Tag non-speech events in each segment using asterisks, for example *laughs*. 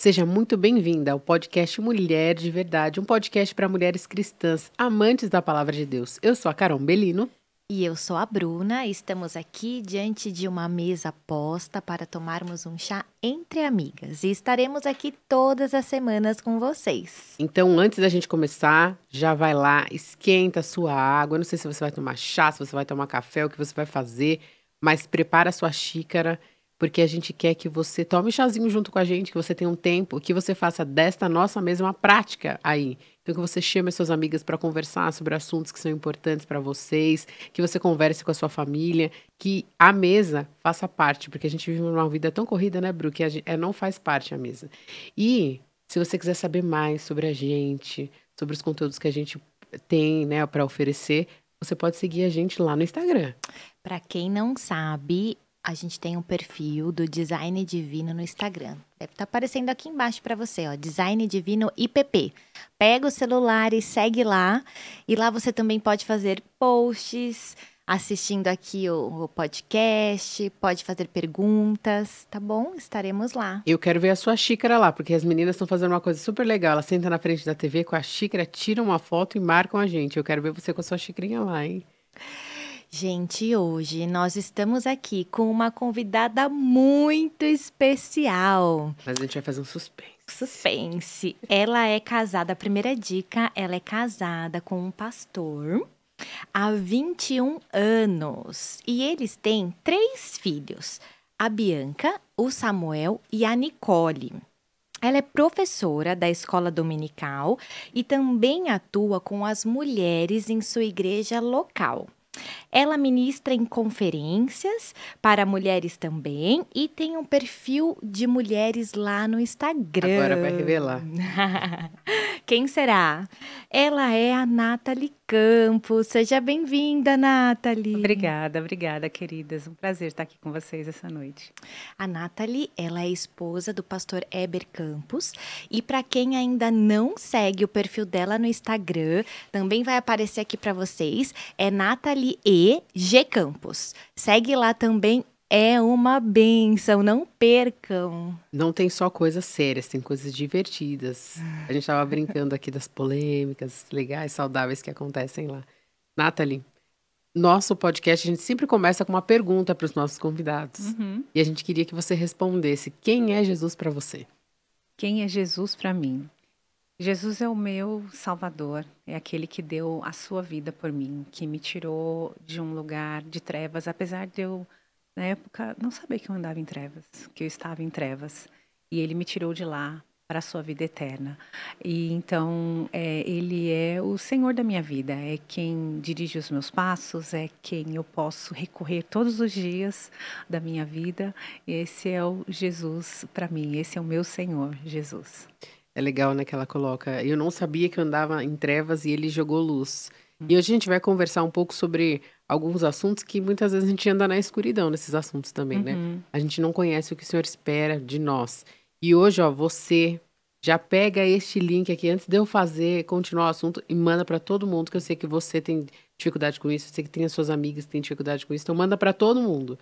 Seja muito bem-vinda ao podcast Mulher de Verdade, um podcast para mulheres cristãs, amantes da palavra de Deus. Eu sou a Carol Belino. E eu sou a Bruna, estamos aqui diante de uma mesa posta para tomarmos um chá entre amigas e estaremos aqui todas as semanas com vocês. Então, antes da gente começar, já vai lá, esquenta a sua água. Eu não sei se você vai tomar chá, se você vai tomar café, o que você vai fazer, mas prepara a sua xícara porque a gente quer que você tome chazinho junto com a gente, que você tenha um tempo, que você faça desta nossa mesma prática aí. Então, que você chame suas amigas para conversar sobre assuntos que são importantes para vocês, que você converse com a sua família, que a mesa faça parte, porque a gente vive uma vida tão corrida, né, Bru, que gente, é, não faz parte a mesa. E se você quiser saber mais sobre a gente, sobre os conteúdos que a gente tem, né, para oferecer, você pode seguir a gente lá no Instagram. Para quem não sabe, a gente tem um perfil do Design Divino no Instagram. Deve estar tá aparecendo aqui embaixo para você, ó, Design Divino IPP. Pega o celular e segue lá. E lá você também pode fazer posts, assistindo aqui o, o, podcast, pode fazer perguntas, tá bom? Estaremos lá. Eu quero ver a sua xícara lá, porque as meninas estão fazendo uma coisa super legal. Elas sentam na frente da TV com a xícara, tiram uma foto e marcam a gente. Eu quero ver você com a sua xicrinha lá, hein? Gente, hoje nós estamos aqui com uma convidada muito especial. Mas a gente vai fazer um suspense. Suspense. Ela é casada, a primeira dica, ela é casada com um pastor há 21 anos. E eles têm três filhos: a Bianca, o Samuel e a Nicole. Ela é professora da escola dominical e também atua com as mulheres em sua igreja local. Ela ministra em conferências para mulheres também e tem um perfil de mulheres lá no Instagram. Agora vai revelar. *laughs* Quem será? Ela é a Nathalie Campos. Seja bem-vinda, Nathalie. Obrigada, obrigada, queridas. Um prazer estar aqui com vocês essa noite. A Nathalie, ela é esposa do pastor Eber Campos. E para quem ainda não segue o perfil dela no Instagram, também vai aparecer aqui para vocês. É Nathalie E. G. Campos. Segue lá também é uma benção, não percam. Não tem só coisas sérias, tem coisas divertidas. A gente estava brincando aqui das polêmicas legais, saudáveis que acontecem lá. Nathalie, nosso podcast a gente sempre começa com uma pergunta para os nossos convidados. Uhum. E a gente queria que você respondesse: quem é Jesus para você? Quem é Jesus para mim? Jesus é o meu Salvador, é aquele que deu a sua vida por mim, que me tirou de um lugar de trevas, apesar de eu na época, não sabia que eu andava em trevas, que eu estava em trevas. E ele me tirou de lá para a sua vida eterna. E então, é, ele é o Senhor da minha vida, é quem dirige os meus passos, é quem eu posso recorrer todos os dias da minha vida. Esse é o Jesus para mim, esse é o meu Senhor, Jesus. É legal, né, que ela coloca. Eu não sabia que eu andava em trevas e ele jogou luz. E hoje a gente vai conversar um pouco sobre alguns assuntos que muitas vezes a gente anda na escuridão nesses assuntos também, né? uhum. né? A gente não conhece o que o Senhor espera de nós. E hoje, ó, você já pega este link aqui antes de eu fazer, continuar o assunto e manda para todo mundo, que eu sei que você tem dificuldade com isso, eu sei que tem as suas amigas que têm dificuldade com isso, então manda para todo mundo.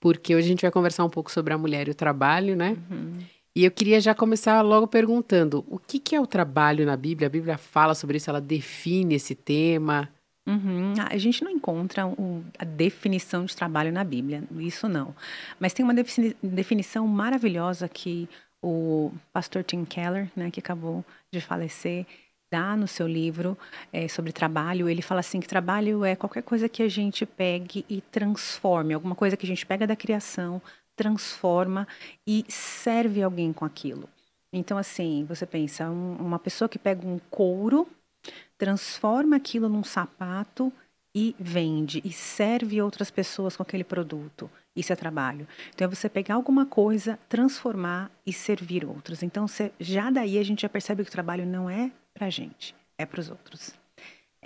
Porque hoje a gente vai conversar um pouco sobre a mulher e o trabalho, né? Uhum. E eu queria já começar logo perguntando: o que, que é o trabalho na Bíblia? A Bíblia fala sobre isso, ela define esse tema. Uhum. A gente não encontra um, a definição de trabalho na Bíblia, isso não. Mas tem uma definição maravilhosa que o pastor Tim Keller, né, que acabou de falecer, dá no seu livro é, sobre trabalho. Ele fala assim que trabalho é qualquer coisa que a gente pegue e transforme, alguma coisa que a gente pega da criação, transforma e serve alguém com aquilo. Então, assim, você pensa, um, uma pessoa que pega um couro, transforma aquilo num sapato e vende e serve outras pessoas com aquele produto. Isso é trabalho. Então, é você pegar alguma coisa, transformar e servir outros. Então, você, já daí a gente já percebe que o trabalho não é para gente, é para os outros.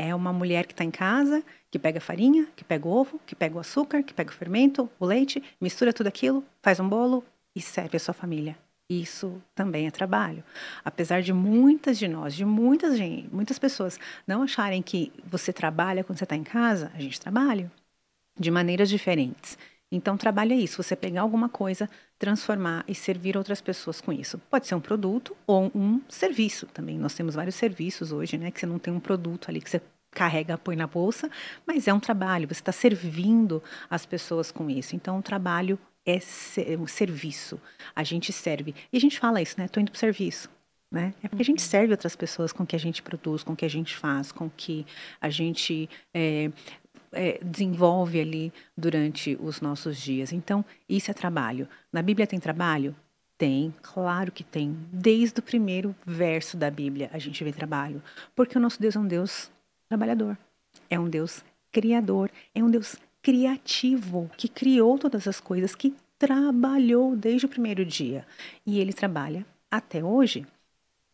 É uma mulher que está em casa, que pega farinha, que pega o ovo, que pega o açúcar, que pega o fermento, o leite, mistura tudo aquilo, faz um bolo e serve a sua família. Isso também é trabalho. Apesar de muitas de nós, de muitas, gente, muitas pessoas não acharem que você trabalha quando você está em casa, a gente trabalha de maneiras diferentes. Então, trabalho é isso, você pegar alguma coisa, transformar e servir outras pessoas com isso. Pode ser um produto ou um serviço também. Nós temos vários serviços hoje, né? Que você não tem um produto ali que você carrega, põe na bolsa, mas é um trabalho, você está servindo as pessoas com isso. Então, o trabalho é um serviço. A gente serve. E a gente fala isso, né? Estou indo para o serviço. Né? É porque a gente uhum. serve outras pessoas com o que a gente produz, com o que a gente faz, com o que a gente é, é, desenvolve ali durante os nossos dias. Então, isso é trabalho. Na Bíblia tem trabalho? Tem, claro que tem. Desde o primeiro verso da Bíblia a gente vê trabalho. Porque o nosso Deus é um Deus trabalhador. É um Deus criador. É um Deus criativo que criou todas as coisas, que trabalhou desde o primeiro dia. E ele trabalha até hoje.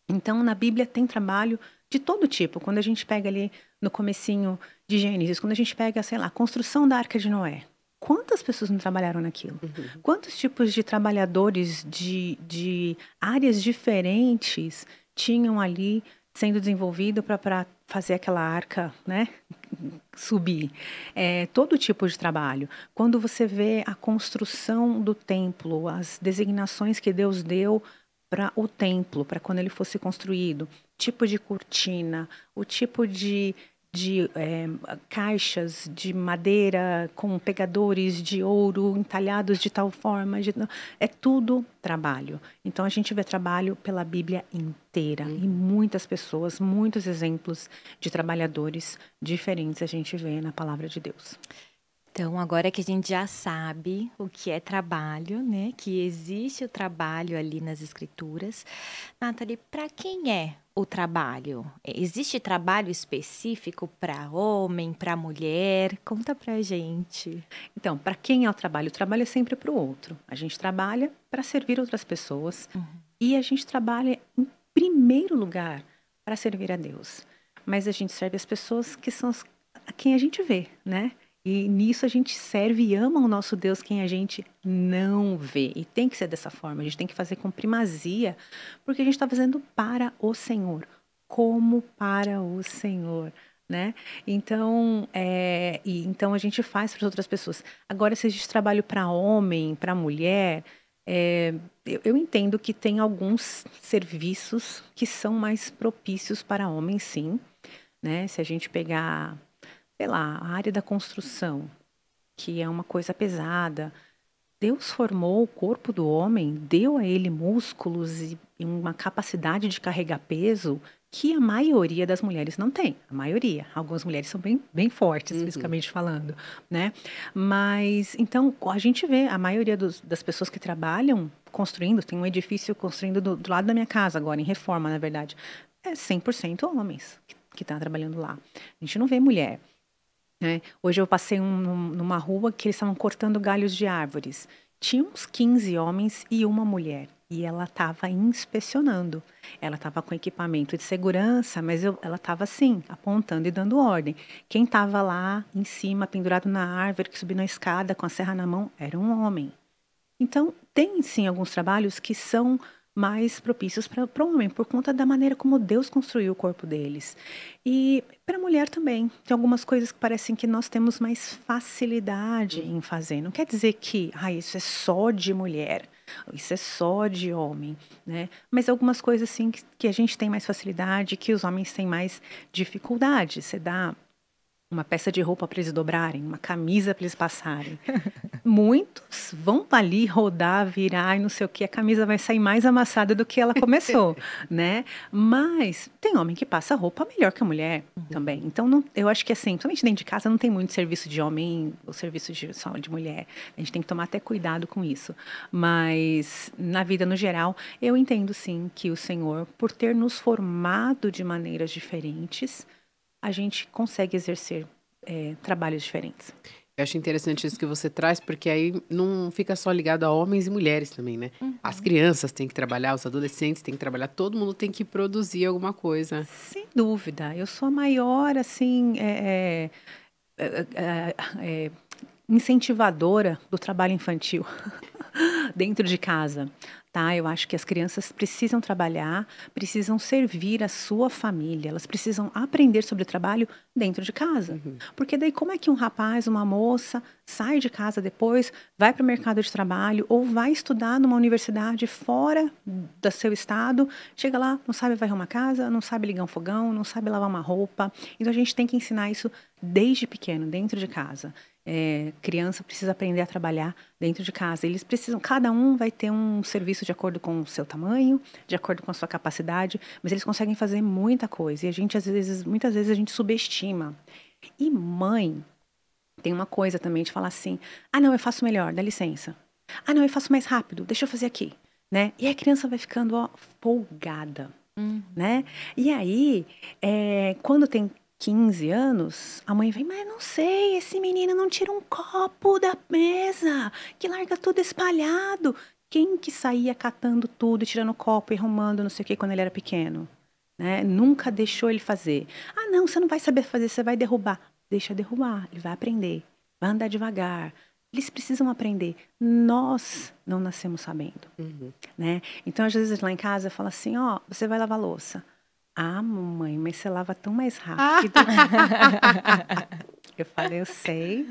Então, na Bíblia tem trabalho de todo tipo. Quando a gente pega ali no comecinho de Gênesis, quando a gente pega, sei lá, a construção da Arca de Noé, quantas pessoas não trabalharam naquilo? Uhum. Quantos tipos de trabalhadores de, de áreas diferentes tinham ali sendo desenvolvido para fazer aquela arca, né, subir. É, todo tipo de trabalho. Quando você vê a construção do templo, as designações que Deus deu para o templo, para quando ele fosse construído, tipo de cortina, o tipo de, de é, caixas de madeira com pegadores de ouro entalhados de tal forma, de, é tudo trabalho. Então a gente vê trabalho pela Bíblia inteira uhum. e muitas pessoas, muitos exemplos de trabalhadores diferentes a gente vê na palavra de Deus. Então, agora que a gente já sabe o que é trabalho, né? Que existe o trabalho ali nas escrituras. Nathalie, para quem é o trabalho? Existe trabalho específico para homem, para mulher? Conta pra gente. Então, para quem é o trabalho? O trabalho é sempre para o outro. A gente trabalha para servir outras pessoas uhum. e a gente trabalha em primeiro lugar para servir a Deus. Mas a gente serve as pessoas que são a quem a gente vê, né? E nisso a gente serve e ama o nosso Deus quem a gente não vê. E tem que ser dessa forma. A gente tem que fazer com primazia, porque a gente está fazendo para o Senhor, como para o Senhor. Né? Então, é, e, então a gente faz para outras pessoas. Agora, se a gente trabalha para homem, para mulher, é, eu, eu, entendo que tem alguns serviços que são mais propícios para homens, sim. Né? Se a gente pegar sei lá, a área da construção, que é uma coisa pesada. Deus formou o corpo do homem, deu a ele músculos e uma capacidade de carregar peso que a maioria das mulheres não tem. A maioria. Algumas mulheres são bem, bem fortes, uhum. fisicamente falando, né? Mas, então, a gente vê, a maioria dos, das pessoas que trabalham construindo, tem um edifício construindo do, do, lado da minha casa agora, em reforma, na verdade, é 100% homens que estão tá trabalhando lá. A gente não vê mulher. Né? Hoje eu passei um, numa rua que eles estavam cortando galhos de árvores. Tinha uns 15 homens e uma mulher. E ela estava inspecionando. Ela estava com equipamento de segurança, mas eu, ela estava assim, apontando e dando ordem. Quem estava lá em cima, pendurado na árvore, que subiu na escada com a serra na mão, era um homem. Então, tem sim alguns trabalhos que são mais propícios para o homem, por conta da maneira como Deus construiu o corpo deles. E para a mulher também. Tem algumas coisas que parecem que nós temos mais facilidade em fazer. Não quer dizer que ah, isso é só de mulher, isso é só de homem, né? Mas algumas coisas assim que, que a gente tem mais facilidade, que os homens têm mais dificuldade. Você dá uma peça de roupa para eles dobrarem, uma camisa para eles passarem. *laughs* Muitos vão ali rodar, virar e não sei o que, a camisa vai sair mais amassada do que ela começou, *laughs* né? Mas tem homem que passa roupa melhor que a mulher uhum. também. Então, não, eu acho que assim, principalmente dentro de casa, não tem muito serviço de homem ou serviço de, só de mulher. A gente tem que tomar até cuidado com isso. Mas na vida no geral, eu entendo sim que o Senhor, por ter nos formado de maneiras diferentes, a gente consegue exercer é, trabalhos diferentes. Eu acho interessante isso que você traz, porque aí não fica só ligado a homens e mulheres também, né? Uhum. As crianças têm que trabalhar, os adolescentes têm que trabalhar, todo mundo tem que produzir alguma coisa. Sem dúvida. Eu sou a maior, assim, é, é, é, é incentivadora do trabalho infantil *laughs* dentro de casa tá? Eu acho que as crianças precisam trabalhar, precisam servir a sua família, elas precisam aprender sobre trabalho dentro de casa. Uhum. Porque daí como é que um rapaz, uma moça sai de casa depois, vai para o mercado de trabalho ou vai estudar numa universidade fora do seu estado, chega lá, não sabe vai arrumar casa, não sabe ligar um fogão, não sabe lavar uma roupa. Então a gente tem que ensinar isso desde pequeno, dentro de casa é, criança precisa aprender a trabalhar dentro de casa. Eles precisam, cada um vai ter um serviço de acordo com o seu tamanho, de acordo com a sua capacidade, mas eles conseguem fazer muita coisa. E a gente às vezes, muitas vezes a gente subestima. E mãe tem uma coisa também de falar assim: "Ah, não, eu faço melhor, dá licença. Ah, não, eu faço mais rápido, deixa eu fazer aqui", né? E a criança vai ficando ó, folgada. Hum. Né? E aí, é, quando tem 15 anos, a mãe vem, mas não sei, esse menino não tira um copo da mesa, que larga tudo espalhado. Quem que saía catando tudo, tirando copo e arrumando não sei o que quando ele era pequeno? Né? Nunca deixou ele fazer. Ah, não, você não vai saber fazer, você vai derrubar. Deixa derrubar, ele vai aprender, vai andar devagar. Eles precisam aprender. Nós não nascemos sabendo, uhum. né? Então, às vezes lá em casa, eu falo assim, ó, oh, você vai lavar louça. Ah, mamãe, mas você lava tão mais rápido. *laughs* eu falei, eu sei.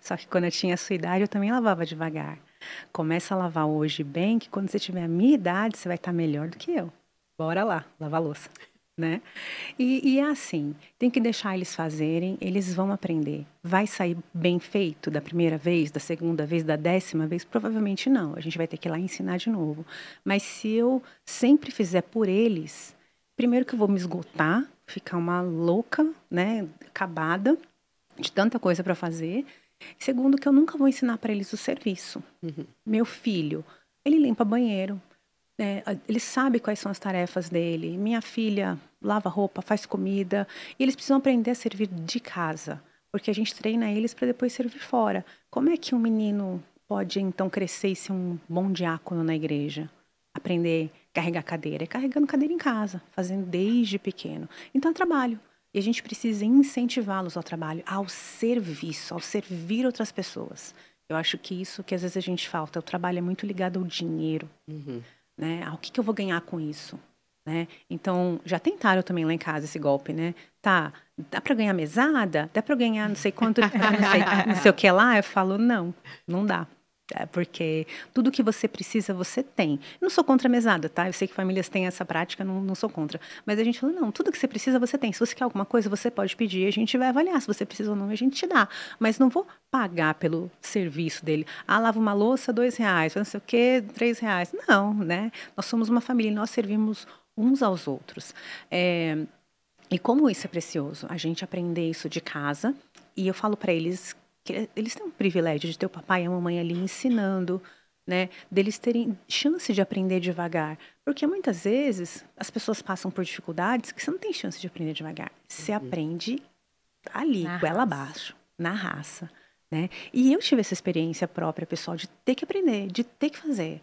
Só que quando eu tinha a sua idade, eu também lavava devagar. Começa a lavar hoje bem, que quando você tiver a minha idade, você vai estar melhor do que eu. Bora lá, lavar louça. Né? E, e, é assim, tem que deixar eles fazerem, eles vão aprender. Vai sair bem feito da primeira vez, da segunda vez, da décima vez? Provavelmente não. A gente vai ter que ir lá ensinar de novo. Mas se eu sempre fizer por eles, primeiro que eu vou me esgotar, ficar uma louca, né, acabada de tanta coisa para fazer. Segundo que eu nunca vou ensinar para eles o serviço. Uhum. Meu filho, ele limpa banheiro, né, ele sabe quais são as tarefas dele. Minha filha lava roupa, faz comida. E eles precisam aprender a servir de casa, porque a gente treina eles para depois servir fora. Como é que um menino pode então crescer e ser um bom diácono na igreja? Aprender carregar cadeira, é carregando cadeira em casa, fazendo desde pequeno. Então é trabalho. E a gente precisa incentivá-los ao trabalho, ao serviço, ao servir outras pessoas. Eu acho que isso que às vezes a gente falta, o trabalho é muito ligado ao dinheiro, uhum. né? Ao que, que eu vou ganhar com isso, né? Então já tentaram também lá em casa esse golpe, né? Tá, dá para ganhar mesada, dá para ganhar não sei quanto, *laughs* não sei, não sei o que lá. Eu falo não, não dá. É porque tudo que você precisa, você tem. Não sou contra a mesada, tá? Eu sei que famílias têm essa prática, não, não sou contra. Mas a gente fala, não, tudo que você precisa, você tem. Se você quer alguma coisa, você pode pedir, a gente vai avaliar se você precisa ou não, a gente te dá. Mas não vou pagar pelo serviço dele. Ah, lava uma louça, dois reais, não sei o quê, três reais. Não, né? Nós somos uma família e nós servimos uns aos outros. É, e como isso é precioso, a gente aprender isso de casa. E eu falo para eles eles têm um privilégio de ter o papai e a mamãe ali ensinando, né? Deles terem chance de aprender devagar. Porque muitas vezes as pessoas passam por dificuldades que você não tem chance de aprender devagar. Você uhum. aprende ali, na goela raça. abaixo, na raça. Né? E eu tive essa experiência própria, pessoal, de ter que aprender, de ter que fazer.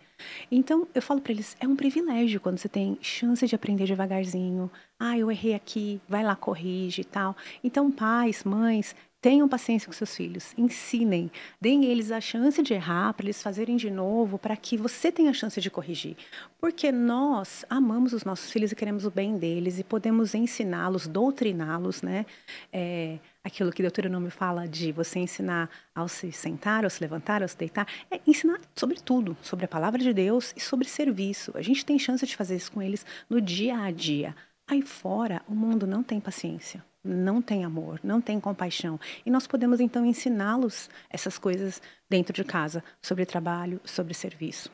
Então, eu falo para eles, é um privilégio quando você tem chance de aprender devagarzinho. Ah, eu errei aqui, vai lá, corrige e tal. Então, pais, mães, Tenham paciência com seus filhos, ensinem, deem eles a chance de errar, para eles fazerem de novo, para que você tenha a chance de corrigir. Porque nós amamos os nossos filhos e queremos o bem deles e podemos ensiná-los, doutriná-los, né? É, aquilo que Deuteronômio fala de você ensinar ao se sentar, ao se levantar, ao se deitar, é ensinar sobre tudo, sobre a palavra de Deus e sobre serviço. A gente tem chance de fazer isso com eles no dia a dia. Aí fora, o mundo não tem paciência não tem amor, não tem compaixão. E nós podemos então ensiná-los essas coisas dentro de casa, sobre trabalho, sobre serviço.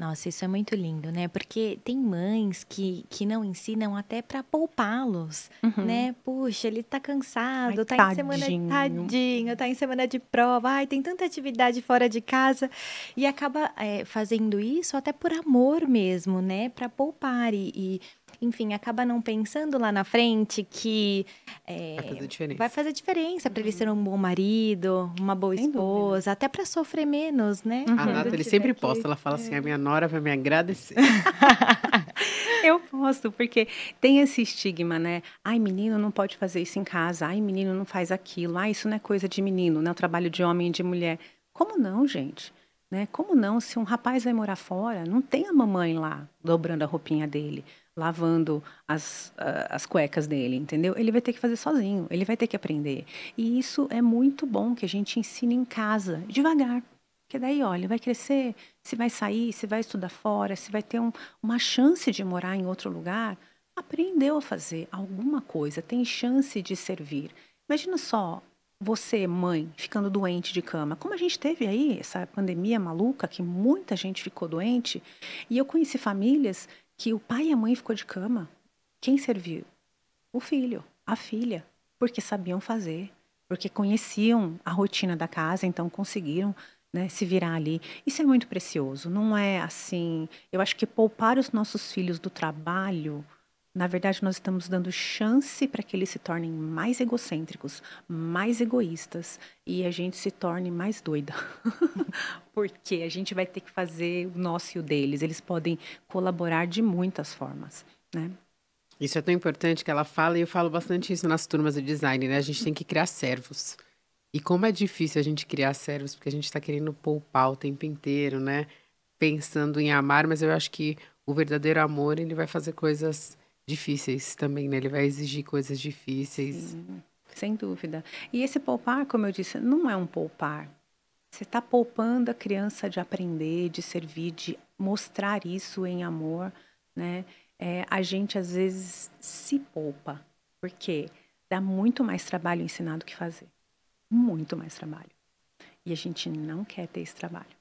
Nossa, isso é muito lindo, né? Porque tem mães que, que não ensinam até para poupá-los, uhum. né? Puxa, ele tá cansado, Ai, tá tadinho. em semana tadinho, tá em semana de prova, ai, tem tanta atividade fora de casa e acaba é, fazendo isso até por amor mesmo, né? Para poupar e, e enfim, acaba não pensando lá na frente que é, vai fazer diferença, vai fazer diferença para ele ser um bom marido, uma boa Sem esposa, dúvida. até para sofrer menos, né? Uhum. A Nata, ele sempre posta, ela fala assim, a minha nora vai me agradecer. *laughs* Eu posto, porque tem esse estigma, né? Ai, menino não pode fazer isso em casa. Ai, menino não faz aquilo. Ai, isso não é coisa de menino, não é um trabalho de homem e de mulher. Como não, gente? Né? Como não, se um rapaz vai morar fora, não tem a mamãe lá dobrando a roupinha dele, lavando as, uh, as cuecas dele, entendeu? Ele vai ter que fazer sozinho, ele vai ter que aprender. E isso é muito bom que a gente ensine em casa, devagar. Porque daí, olha, vai crescer, se vai sair, se vai estudar fora, se vai ter um, uma chance de morar em outro lugar, aprendeu a fazer alguma coisa, tem chance de servir. Imagina só, você, mãe, ficando doente de cama. Como a gente teve aí essa pandemia maluca, que muita gente ficou doente, e eu conheci famílias que o pai e a mãe ficou de cama. Quem serviu? O filho, a filha, porque sabiam fazer, porque conheciam a rotina da casa, então conseguiram né, se virar ali. Isso é muito precioso. Não é assim. Eu acho que poupar os nossos filhos do trabalho na verdade, nós estamos dando chance para que eles se tornem mais egocêntricos, mais egoístas e a gente se torne mais doida. *laughs* Porque a gente vai ter que fazer o nosso e o deles. Eles podem colaborar de muitas formas, né? Isso é tão importante que ela fala, e eu falo bastante isso nas turmas de design, né? A gente tem que criar servos. E como é difícil a gente criar servos, porque a gente está querendo poupar o tempo inteiro, né? Pensando em amar, mas eu acho que o verdadeiro amor, ele vai fazer coisas difíceis também, né? Ele vai exigir coisas difíceis. Sim, sem dúvida. E esse poupar, como eu disse, não é um poupar. Você está poupando a criança de aprender, de servir, de mostrar isso em amor, né? É, a gente às vezes se poupa, porque dá muito mais trabalho ensinar do que fazer. Muito mais trabalho. E a gente não quer ter esse trabalho.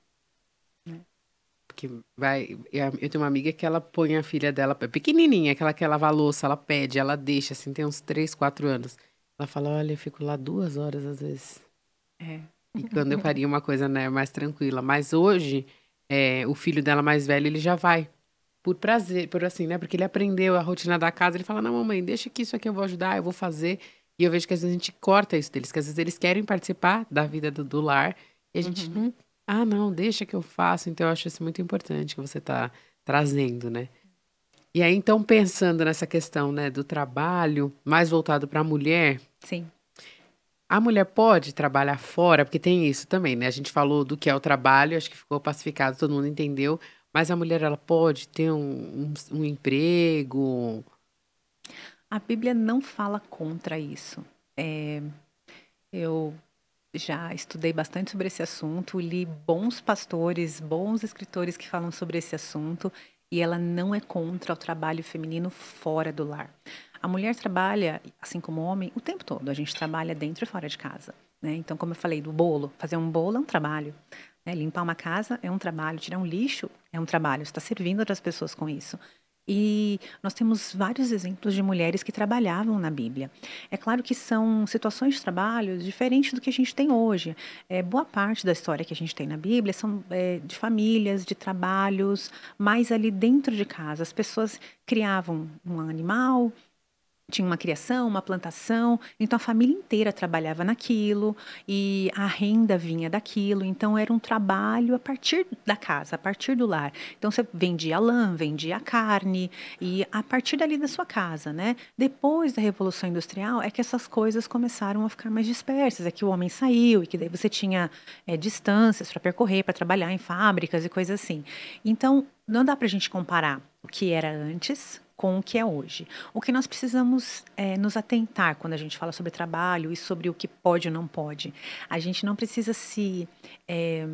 Que vai. Eu tenho uma amiga que ela põe a filha dela, pequenininha, aquela que lava a louça, ela pede, ela deixa, assim, tem uns 3, 4 anos. Ela fala: Olha, eu fico lá duas horas às vezes. É. E quando eu faria uma coisa né, mais tranquila. Mas hoje, é, o filho dela mais velho, ele já vai. Por prazer, por assim, né? Porque ele aprendeu a rotina da casa. Ele fala: Não, mamãe, deixa que isso aqui eu vou ajudar, eu vou fazer. E eu vejo que às vezes a gente corta isso deles, que às vezes eles querem participar da vida do, do lar e a gente uhum. não ah, não, deixa que eu faço. Então, eu acho isso muito importante que você está trazendo, né? E aí, então, pensando nessa questão, né, do trabalho mais voltado para a mulher. Sim. A mulher pode trabalhar fora, porque tem isso também, né? A gente falou do que é o trabalho, acho que ficou pacificado, todo mundo entendeu. Mas a mulher, ela pode ter um, um, um emprego. A Bíblia não fala contra isso. É, eu já estudei bastante sobre esse assunto, li bons pastores, bons escritores que falam sobre esse assunto, e ela não é contra o trabalho feminino fora do lar. A mulher trabalha, assim como o homem, o tempo todo. A gente trabalha dentro e fora de casa. Né? Então, como eu falei do bolo, fazer um bolo é um trabalho. Né? Limpar uma casa é um trabalho. Tirar um lixo é um trabalho. Você está servindo outras pessoas com isso. E nós temos vários exemplos de mulheres que trabalhavam na Bíblia. É claro que são situações de trabalho diferentes do que a gente tem hoje. É, boa parte da história que a gente tem na Bíblia são é, de famílias, de trabalhos, mais ali dentro de casa. As pessoas criavam um animal, tinha uma criação, uma plantação, então a família inteira trabalhava naquilo e a renda vinha daquilo, então era um trabalho a partir da casa, a partir do lar. Então você vendia lã, vendia carne e a partir dali da sua casa, né? Depois da Revolução Industrial é que essas coisas começaram a ficar mais dispersas, é que o homem saiu e que daí você tinha é, distâncias para percorrer, para trabalhar em fábricas e coisas assim. Então não dá para a gente comparar o que era antes com o que é hoje. O que nós precisamos é, nos atentar quando a gente fala sobre trabalho e sobre o que pode ou não pode. A gente não precisa se é,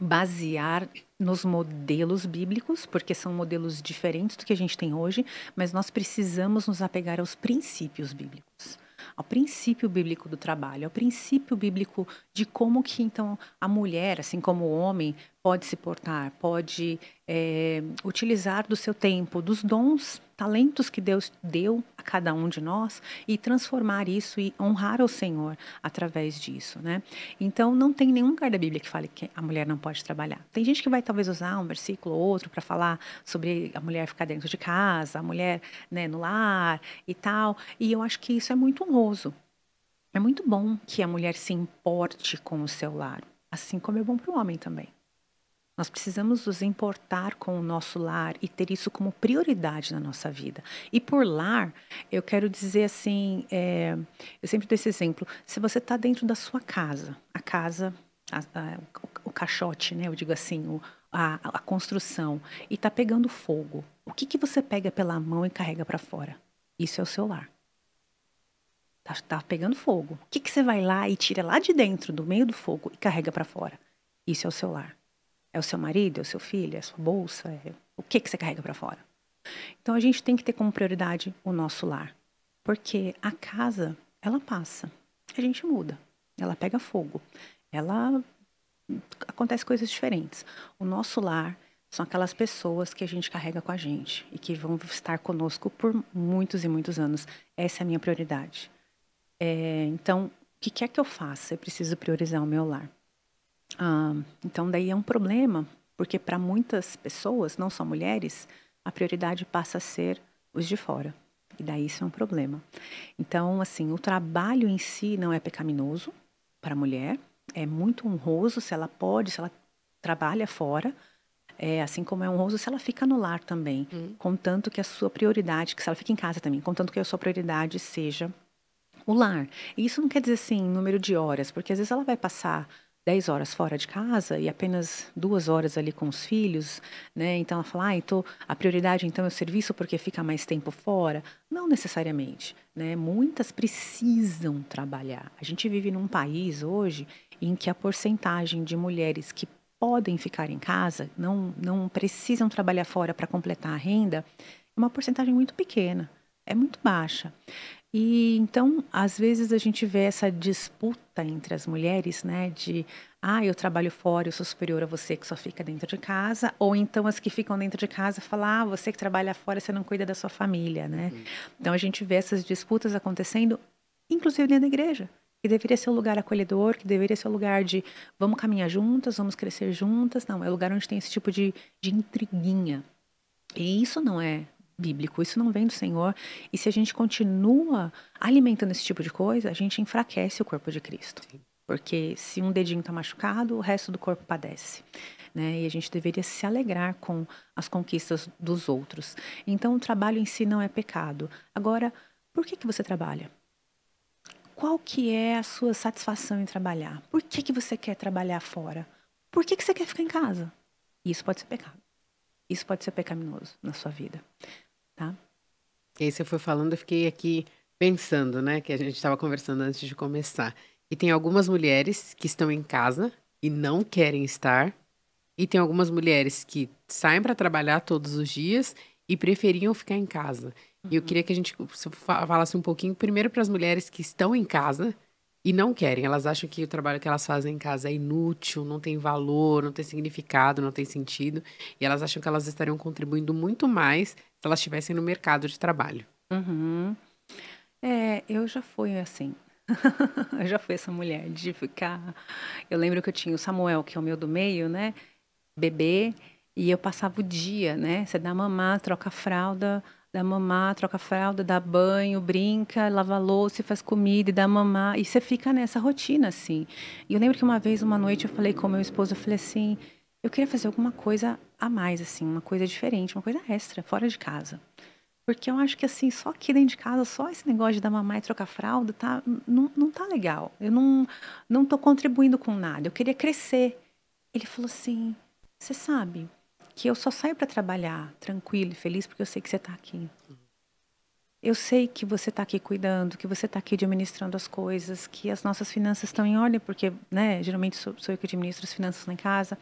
basear nos modelos bíblicos, porque são modelos diferentes do que a gente tem hoje, mas nós precisamos nos apegar aos princípios bíblicos ao princípio bíblico do trabalho, ao princípio bíblico de como que então a mulher, assim como o homem, pode se portar, pode é, utilizar do seu tempo, dos dons, talentos que Deus deu a cada um de nós e transformar isso e honrar o Senhor através disso, né? Então não tem nenhum lugar da Bíblia que fale que a mulher não pode trabalhar. Tem gente que vai talvez usar um versículo ou outro para falar sobre a mulher ficar dentro de casa, a mulher né, no lar e tal. E eu acho que isso é muito honroso. É muito bom que a mulher se importe com o seu lar, assim como é bom para o homem também. Nós precisamos nos importar com o nosso lar e ter isso como prioridade na nossa vida. E por lar, eu quero dizer assim: é, eu sempre dou esse exemplo. Se você está dentro da sua casa, a casa a, a, o, o, caixote, né? Eu digo assim, o, a, a, construção, e está pegando fogo. O que, que você pega pela mão e carrega para fora? Isso é o seu lar. Tá, tá pegando fogo. O que, que você vai lá e tira lá de dentro, do meio do fogo, e carrega para fora? Isso é o seu lar. É o seu marido, é o seu filho, é a sua bolsa, é o que, que você carrega para fora. Então a gente tem que ter como prioridade o nosso lar. Porque a casa, ela passa. A gente muda. Ela pega fogo. Ela acontece coisas diferentes. O nosso lar são aquelas pessoas que a gente carrega com a gente e que vão estar conosco por muitos e muitos anos. Essa é a minha prioridade. É, então, o que quer que eu faça? Eu preciso priorizar o meu lar. Ah, então, daí é um problema, porque para muitas pessoas, não só mulheres, a prioridade passa a ser os de fora. E daí isso é um problema. Então, assim, o trabalho em si não é pecaminoso para a mulher, é muito honroso se ela pode, se ela trabalha fora, é, assim como é honroso se ela fica no lar também, hum. contanto que a sua prioridade, que se ela fica em casa também, contanto que a sua prioridade seja o lar. E isso não quer dizer assim, número de horas, porque às vezes ela vai passar 10 horas fora de casa e apenas duas horas ali com os filhos, né? Então ela fala, ah, então a prioridade então é o serviço porque fica mais tempo fora. Não necessariamente, né? Muitas precisam trabalhar. A gente vive num país hoje em que a porcentagem de mulheres que podem ficar em casa, não, não precisam trabalhar fora para completar a renda, é uma porcentagem muito pequena, é muito baixa. E então, às vezes a gente vê essa disputa entre as mulheres, né, de ah, eu trabalho fora, eu sou superior a você que só fica dentro de casa, ou então as que ficam dentro de casa falam, ah, você que trabalha fora, você não cuida da sua família, né? Uhum. Então a gente vê essas disputas acontecendo, inclusive dentro da igreja que deveria ser um lugar acolhedor, que deveria ser um lugar de vamos caminhar juntas, vamos crescer juntas. Não, é um lugar onde tem esse tipo de, de intriguinha. E isso não é bíblico, isso não vem do Senhor. E se a gente continua alimentando esse tipo de coisa, a gente enfraquece o corpo de Cristo. Sim. Porque se um dedinho está machucado, o resto do corpo padece. Né? E a gente deveria se alegrar com as conquistas dos outros. Então, o trabalho em si não é pecado. Agora, por que, que você trabalha? Qual que é a sua satisfação em trabalhar? Por que, que você quer trabalhar fora? Por que, que você quer ficar em casa? Isso pode ser pecado. Isso pode ser pecaminoso na sua vida, tá? E aí você foi falando, eu fiquei aqui pensando, né, que a gente estava conversando antes de começar. E tem algumas mulheres que estão em casa e não querem estar, e tem algumas mulheres que saem para trabalhar todos os dias e preferiam ficar em casa. Uhum. E eu queria que a gente falasse um pouquinho, primeiro, para as mulheres que estão em casa e não querem. Elas acham que o trabalho que elas fazem em casa é inútil, não tem valor, não tem significado, não tem sentido. E elas acham que elas estariam contribuindo muito mais elas estivessem no mercado de trabalho. Uhum. É, eu já fui assim. *laughs* eu já fui essa mulher de ficar. Eu lembro que eu tinha o Samuel, que é o meu do meio, né? Bebê. E eu passava o dia, né? Você dá mamar, troca fralda, dá mamar, troca fralda, dá banho, brinca, lava louça, faz comida dá mamar. E você fica nessa rotina, assim. E eu lembro que uma vez, uma noite, eu falei com meu esposo, eu falei assim, eu queria fazer alguma coisa a mais, assim, uma coisa diferente, uma coisa extra, fora de casa. Porque eu acho que, assim, só aqui dentro de casa, só esse negócio de dar mamar e trocar fralda, tá, não, não tá legal. Eu não, não tô contribuindo com nada. Eu queria crescer. Ele falou assim, você sabe, que eu só saio para trabalhar tranquilo e feliz porque eu sei que você está aqui. Eu sei que você está aqui cuidando, que você está aqui administrando as coisas, que as nossas finanças estão em ordem, porque, né, geralmente sou, sou eu que administro as finanças lá em casa.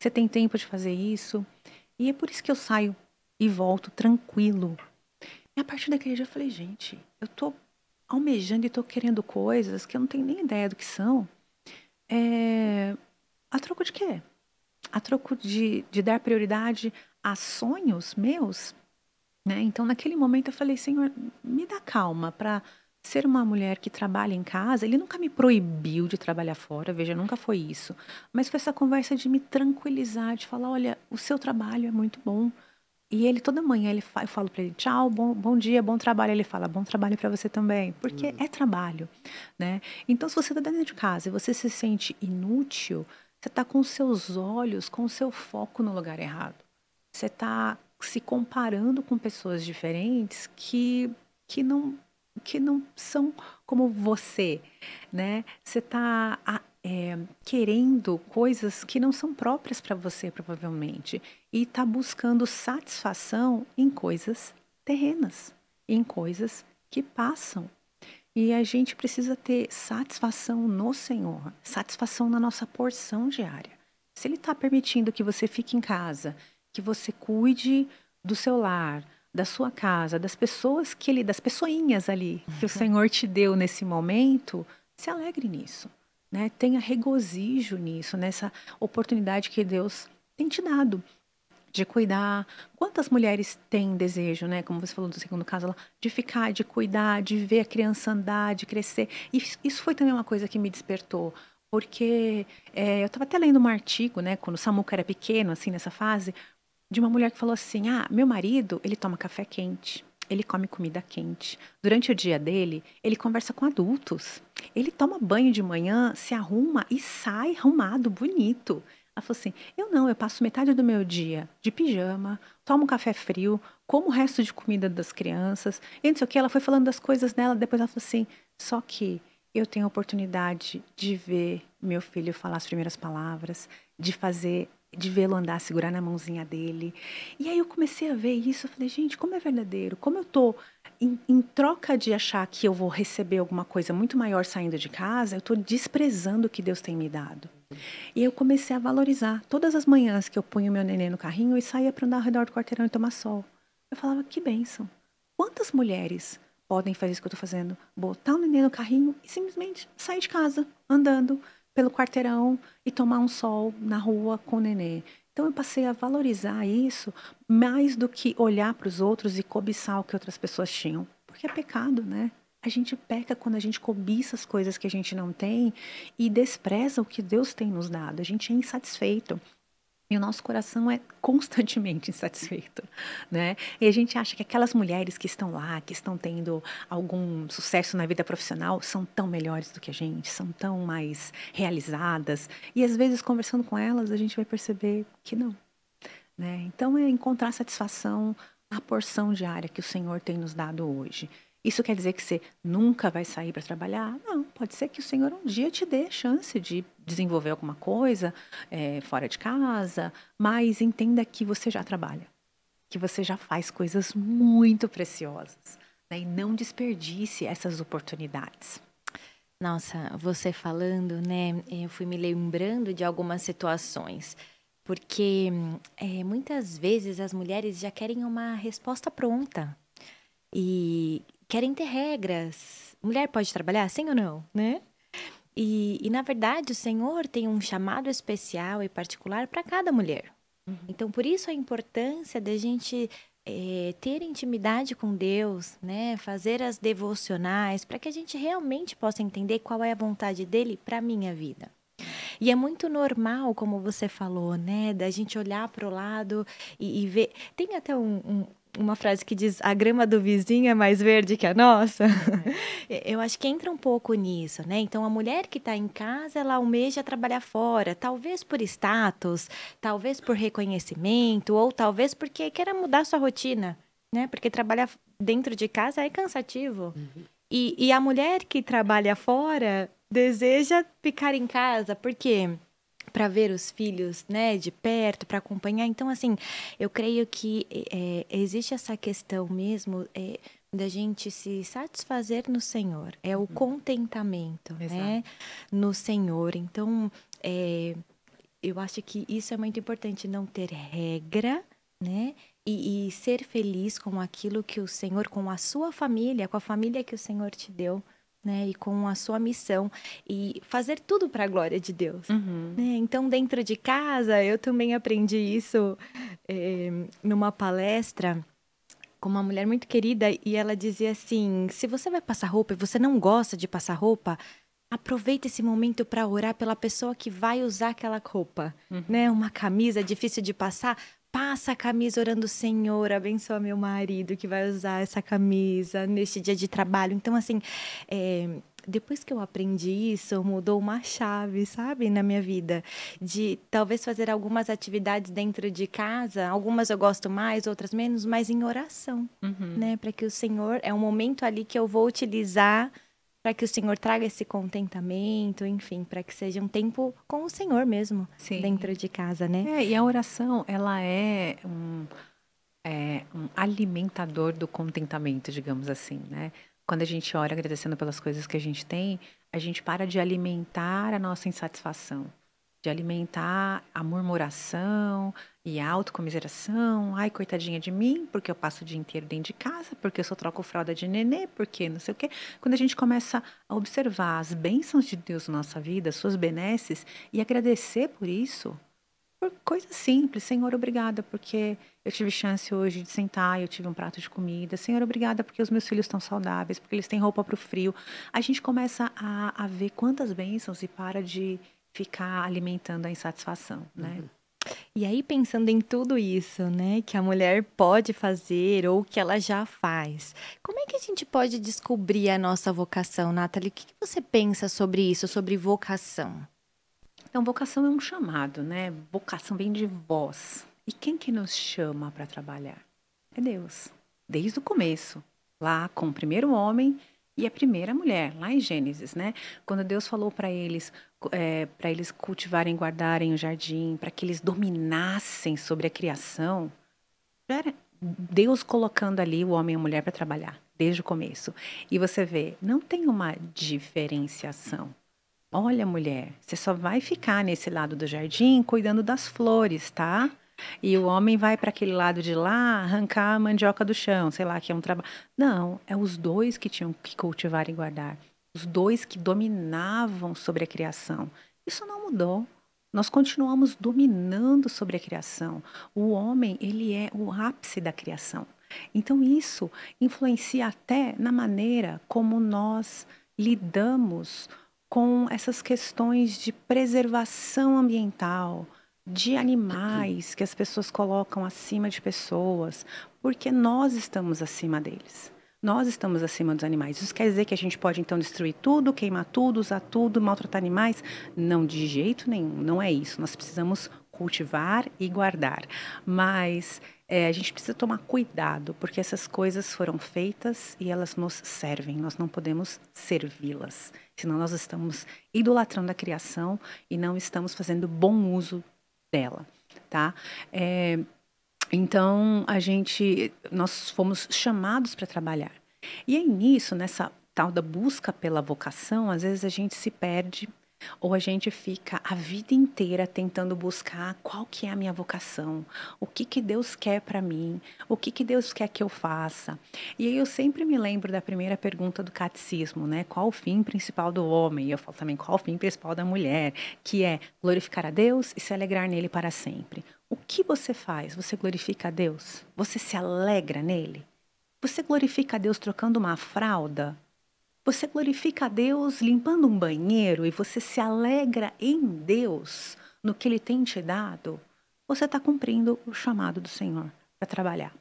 Você tem tempo de fazer isso. E é por isso que eu saio e volto tranquilo. E a partir daquele dia eu falei, gente, eu tô almejando e tô querendo coisas que eu não tenho nem ideia do que são. É... A troco de quê? a troco de, de dar prioridade a sonhos meus, né? Então, naquele momento, eu falei, Senhor, me dá calma para ser uma mulher que trabalha em casa. Ele nunca me proibiu de trabalhar fora, veja, nunca foi isso. Mas foi essa conversa de me tranquilizar, de falar, olha, o seu trabalho é muito bom. E ele toda manhã ele eu falo para ele tchau, bom, bom dia, bom trabalho. Ele fala bom trabalho para você também, porque uhum. é trabalho, né? Então se você está dentro de casa e você se sente inútil, você está com seus olhos, com o seu foco no lugar errado. Você está se comparando com pessoas diferentes que, que, não, que não são como você, né? Você está é, querendo coisas que não são próprias para você, provavelmente, e está buscando satisfação em coisas terrenas, em coisas que passam. E a gente precisa ter satisfação no Senhor, satisfação na nossa porção diária. Se Ele está permitindo que você fique em casa, que você cuide do seu lar, da sua casa, das pessoas que ele, das pessoinhas ali que o uhum. Senhor te deu nesse momento, se alegre nisso, né? Tenha regozijo nisso, nessa oportunidade que Deus tem te dado de cuidar. Quantas mulheres têm desejo, né? Como você falou do segundo caso, de ficar, de cuidar, de ver a criança andar, de crescer. E isso foi também uma coisa que me despertou, porque é, eu estava até lendo um artigo, né? Quando o Samuca era pequeno, assim, nessa fase, de uma mulher que falou assim: Ah, meu marido, ele toma café quente, ele come comida quente. Durante o dia dele, ele conversa com adultos. Ele toma banho de manhã, se arruma e sai arrumado, bonito. Ela falou assim: Eu não, eu passo metade do meu dia de pijama, tomo café frio, como o resto de comida das crianças. E não sei o que, ela foi falando das coisas dela, depois ela falou assim: Só que eu tenho a oportunidade de ver meu filho falar as primeiras palavras, de fazer de vê-lo andar, segurar na mãozinha dele. E aí eu comecei a ver isso, eu falei, gente, como é verdadeiro, como eu tô em, em, troca de achar que eu vou receber alguma coisa muito maior saindo de casa, eu estou desprezando o que Deus tem me dado. E eu comecei a valorizar. Todas as manhãs que eu punho meu neném no carrinho e saía para andar ao redor do quarteirão e tomar sol. Eu falava, que bênção. Quantas mulheres podem fazer isso que eu estou fazendo? Botar o neném no carrinho e simplesmente sair de casa, andando pelo quarteirão e tomar um sol na rua com o nenê. Então eu passei a valorizar isso mais do que olhar para os outros e cobiçar o que outras pessoas tinham, porque é pecado, né? A gente peca quando a gente cobiça as coisas que a gente não tem e despreza o que Deus tem nos dado. A gente é insatisfeito. E o nosso coração é constantemente *laughs* insatisfeito, né? E a gente acha que aquelas mulheres que estão lá, que estão tendo algum sucesso na vida profissional, são tão melhores do que a gente, são tão mais realizadas. E às vezes, conversando com elas, a gente vai perceber que não. Né? Então, é encontrar satisfação na porção diária que o Senhor tem nos dado hoje. Isso quer dizer que você nunca vai sair para trabalhar? Não, pode ser que o Senhor um dia te dê chance de desenvolver alguma coisa é, fora de casa, mas entenda que você já trabalha, que você já faz coisas muito preciosas né? e não desperdice essas oportunidades. Nossa, você falando, né? Eu fui me lembrando de algumas situações porque é, muitas vezes as mulheres já querem uma resposta pronta. E querem ter regras. Mulher pode trabalhar, sim ou não, né? E, e na verdade, o Senhor tem um chamado especial e particular para cada mulher. Uhum. Então, por isso a importância da gente é, ter intimidade com Deus, né? Fazer as devocionais, para que a gente realmente possa entender qual é a vontade dele para a minha vida. E é muito normal, como você falou, né? Da gente olhar para o lado e, e, ver. Tem até um, um, uma frase que diz a grama do vizinho é mais verde que a nossa. É. *laughs* Eu acho que entra um pouco nisso, né? Então a mulher que está em casa, ela almeja trabalhar fora, talvez por status, talvez por reconhecimento, ou talvez porque queira mudar sua rotina, né? Porque trabalhar dentro de casa é cansativo. Uhum. E, e a mulher que trabalha fora deseja ficar em casa, porque quê? Para ver os filhos, né, de perto, para acompanhar. Então, assim, eu creio que é, existe essa questão mesmo é, da gente se satisfazer no Senhor. É o uhum. contentamento, né, Exato. né, no Senhor. Então, é, eu acho que isso é muito importante, não ter regra, né, e, e ser feliz com aquilo que o Senhor, com a sua família, com a família que o Senhor te deu né, e com a sua missão e fazer tudo para a glória de Deus. Uhum. Né? Então, dentro de casa, eu também aprendi isso é, numa palestra com uma mulher muito querida e ela dizia assim: se você vai passar roupa e você não gosta de passar roupa, aproveita esse momento para orar pela pessoa que vai usar aquela roupa, uhum. né? Uma camisa difícil de passar, passa a camisa orando, Senhor, abençoa meu marido que vai usar essa camisa neste dia de trabalho. Então, assim, é, depois que eu aprendi isso, mudou uma chave, sabe, na minha vida. De talvez fazer algumas atividades dentro de casa, algumas eu gosto mais, outras menos, mas em oração, uhum. né? Para que o Senhor, é um momento ali que eu vou utilizar para que o Senhor traga esse contentamento, enfim, para que seja um tempo com o Senhor mesmo Sim. dentro de casa, né? É, e a oração, ela é um, é um alimentador do contentamento, digamos assim, né? Quando a gente ora agradecendo pelas coisas que a gente tem, a gente para de alimentar a nossa insatisfação, de alimentar a murmuração e a autocomiseração. Ai, coitadinha de mim, porque eu passo o dia inteiro dentro de casa, porque eu só troco fralda de nenê, porque não sei o quê. Quando a gente começa a observar as bênçãos de Deus na nossa vida, suas benesses, e agradecer por isso, por coisas simples. Senhor, obrigada porque eu tive chance hoje de sentar eu tive um prato de comida. Senhor, obrigada porque os meus filhos estão saudáveis, porque eles têm roupa para o frio. A gente começa a, a ver quantas bênçãos e para de ficar alimentando a insatisfação, né? Uhum. E aí, pensando em tudo isso, né, que a mulher pode fazer ou que ela já faz, como é que a gente pode descobrir a nossa vocação, Nathalie? O que que você pensa sobre isso, sobre vocação? Então, vocação é um chamado, né? Vocação vem de voz. E quem que nos chama para trabalhar? É Deus. Desde o começo, lá com o primeiro homem e a primeira mulher, lá em Gênesis, né? Quando Deus falou para eles, é, para eles cultivarem, guardarem o jardim, para que eles dominassem sobre a criação, era Deus colocando ali o homem e a mulher para trabalhar desde o começo. E você vê, não tem uma diferenciação. Olha, mulher, você só vai ficar nesse lado do jardim cuidando das flores, tá? E o homem vai para aquele lado de lá arrancar a mandioca do chão, sei lá, que é um trabalho. Não, é os dois que tinham que cultivar e guardar. Os dois que dominavam sobre a criação. Isso não mudou. Nós continuamos dominando sobre a criação. O homem, ele é o ápice da criação. Então isso influencia até na maneira como nós lidamos com essas questões de preservação ambiental, de animais que as pessoas colocam acima de pessoas, porque nós estamos acima deles. Nós estamos acima dos animais. Isso quer dizer que a gente pode então destruir tudo, queimar tudo, usar tudo, maltratar animais? Não, de jeito nenhum. Não é isso. Nós precisamos cultivar e guardar. Mas é, a gente precisa tomar cuidado, porque essas coisas foram feitas e elas nos servem. Nós não podemos servi-las. Senão nós estamos idolatrando a criação e não estamos fazendo bom uso dela, tá? É, então a gente, nós fomos chamados para trabalhar. E aí nisso, nessa tal da busca pela vocação, às vezes a gente se perde ou a gente fica a vida inteira tentando buscar qual que é a minha vocação, o que que Deus quer para mim, o que que Deus quer que eu faça. E aí eu sempre me lembro da primeira pergunta do catecismo, né? Qual o fim principal do homem? E eu falo também qual o fim principal da mulher, que é glorificar a Deus e se alegrar nele para sempre. O que você faz? Você glorifica a Deus? Você se alegra nele? Você glorifica a Deus trocando uma fralda? Você glorifica a Deus limpando um banheiro e você se alegra em Deus no que Ele tem te dado? Você está cumprindo o chamado do Senhor para trabalhar.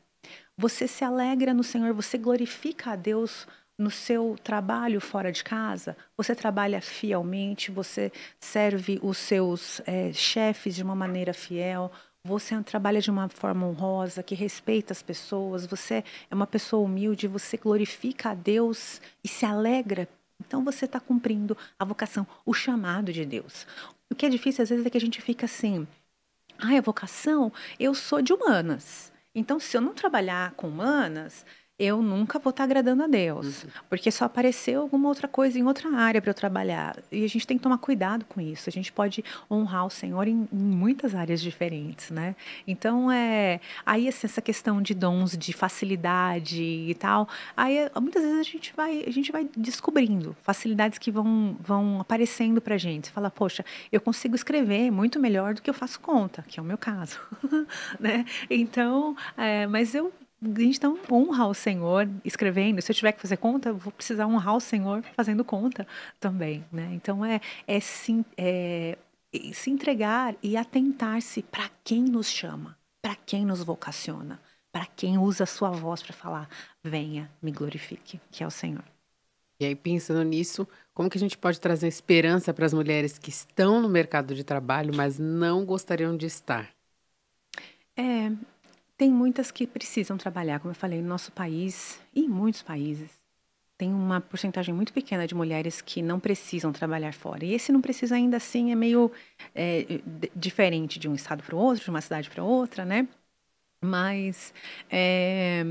Você se alegra no Senhor, você glorifica a Deus no seu trabalho fora de casa, você trabalha fielmente, você serve os seus é, chefes de uma maneira fiel, você trabalha de uma forma honrosa, que respeita as pessoas, você é uma pessoa humilde, você glorifica a Deus e se alegra. Então você está cumprindo a vocação, o chamado de Deus. O que é difícil às vezes é que a gente fica assim: ah, a vocação, eu sou de humanas. Então, se eu não trabalhar com humanas, eu nunca vou estar agradando a Deus, uhum. porque só apareceu alguma outra coisa em outra área para eu trabalhar. E a gente tem que tomar cuidado com isso. A gente pode honrar o Senhor em, em muitas áreas diferentes, né? Então, é aí assim, essa questão de dons, de facilidade e tal, aí muitas vezes a gente vai, a gente vai descobrindo facilidades que vão, vão aparecendo para gente. Você fala, poxa, eu consigo escrever muito melhor do que eu faço conta, que é o meu caso, *laughs* né? Então, é, mas eu a gente então honra o Senhor escrevendo. Se eu tiver que fazer conta, vou precisar honrar o Senhor fazendo conta também, né? Então é, é, se, é se entregar e atentar-se para quem nos chama, para quem nos vocaciona, para quem usa a sua voz para falar, venha, me glorifique, que é o Senhor. E aí, pensando nisso, como que a gente pode trazer esperança para as mulheres que estão no mercado de trabalho, mas não gostariam de estar? É, tem muitas que precisam trabalhar, como eu falei, no nosso país e em muitos países. tem uma porcentagem muito pequena de mulheres que não precisam trabalhar fora. E esse não precisa ainda assim é meio é, diferente de um estado para o outro, de uma cidade para outra, né? Mas é,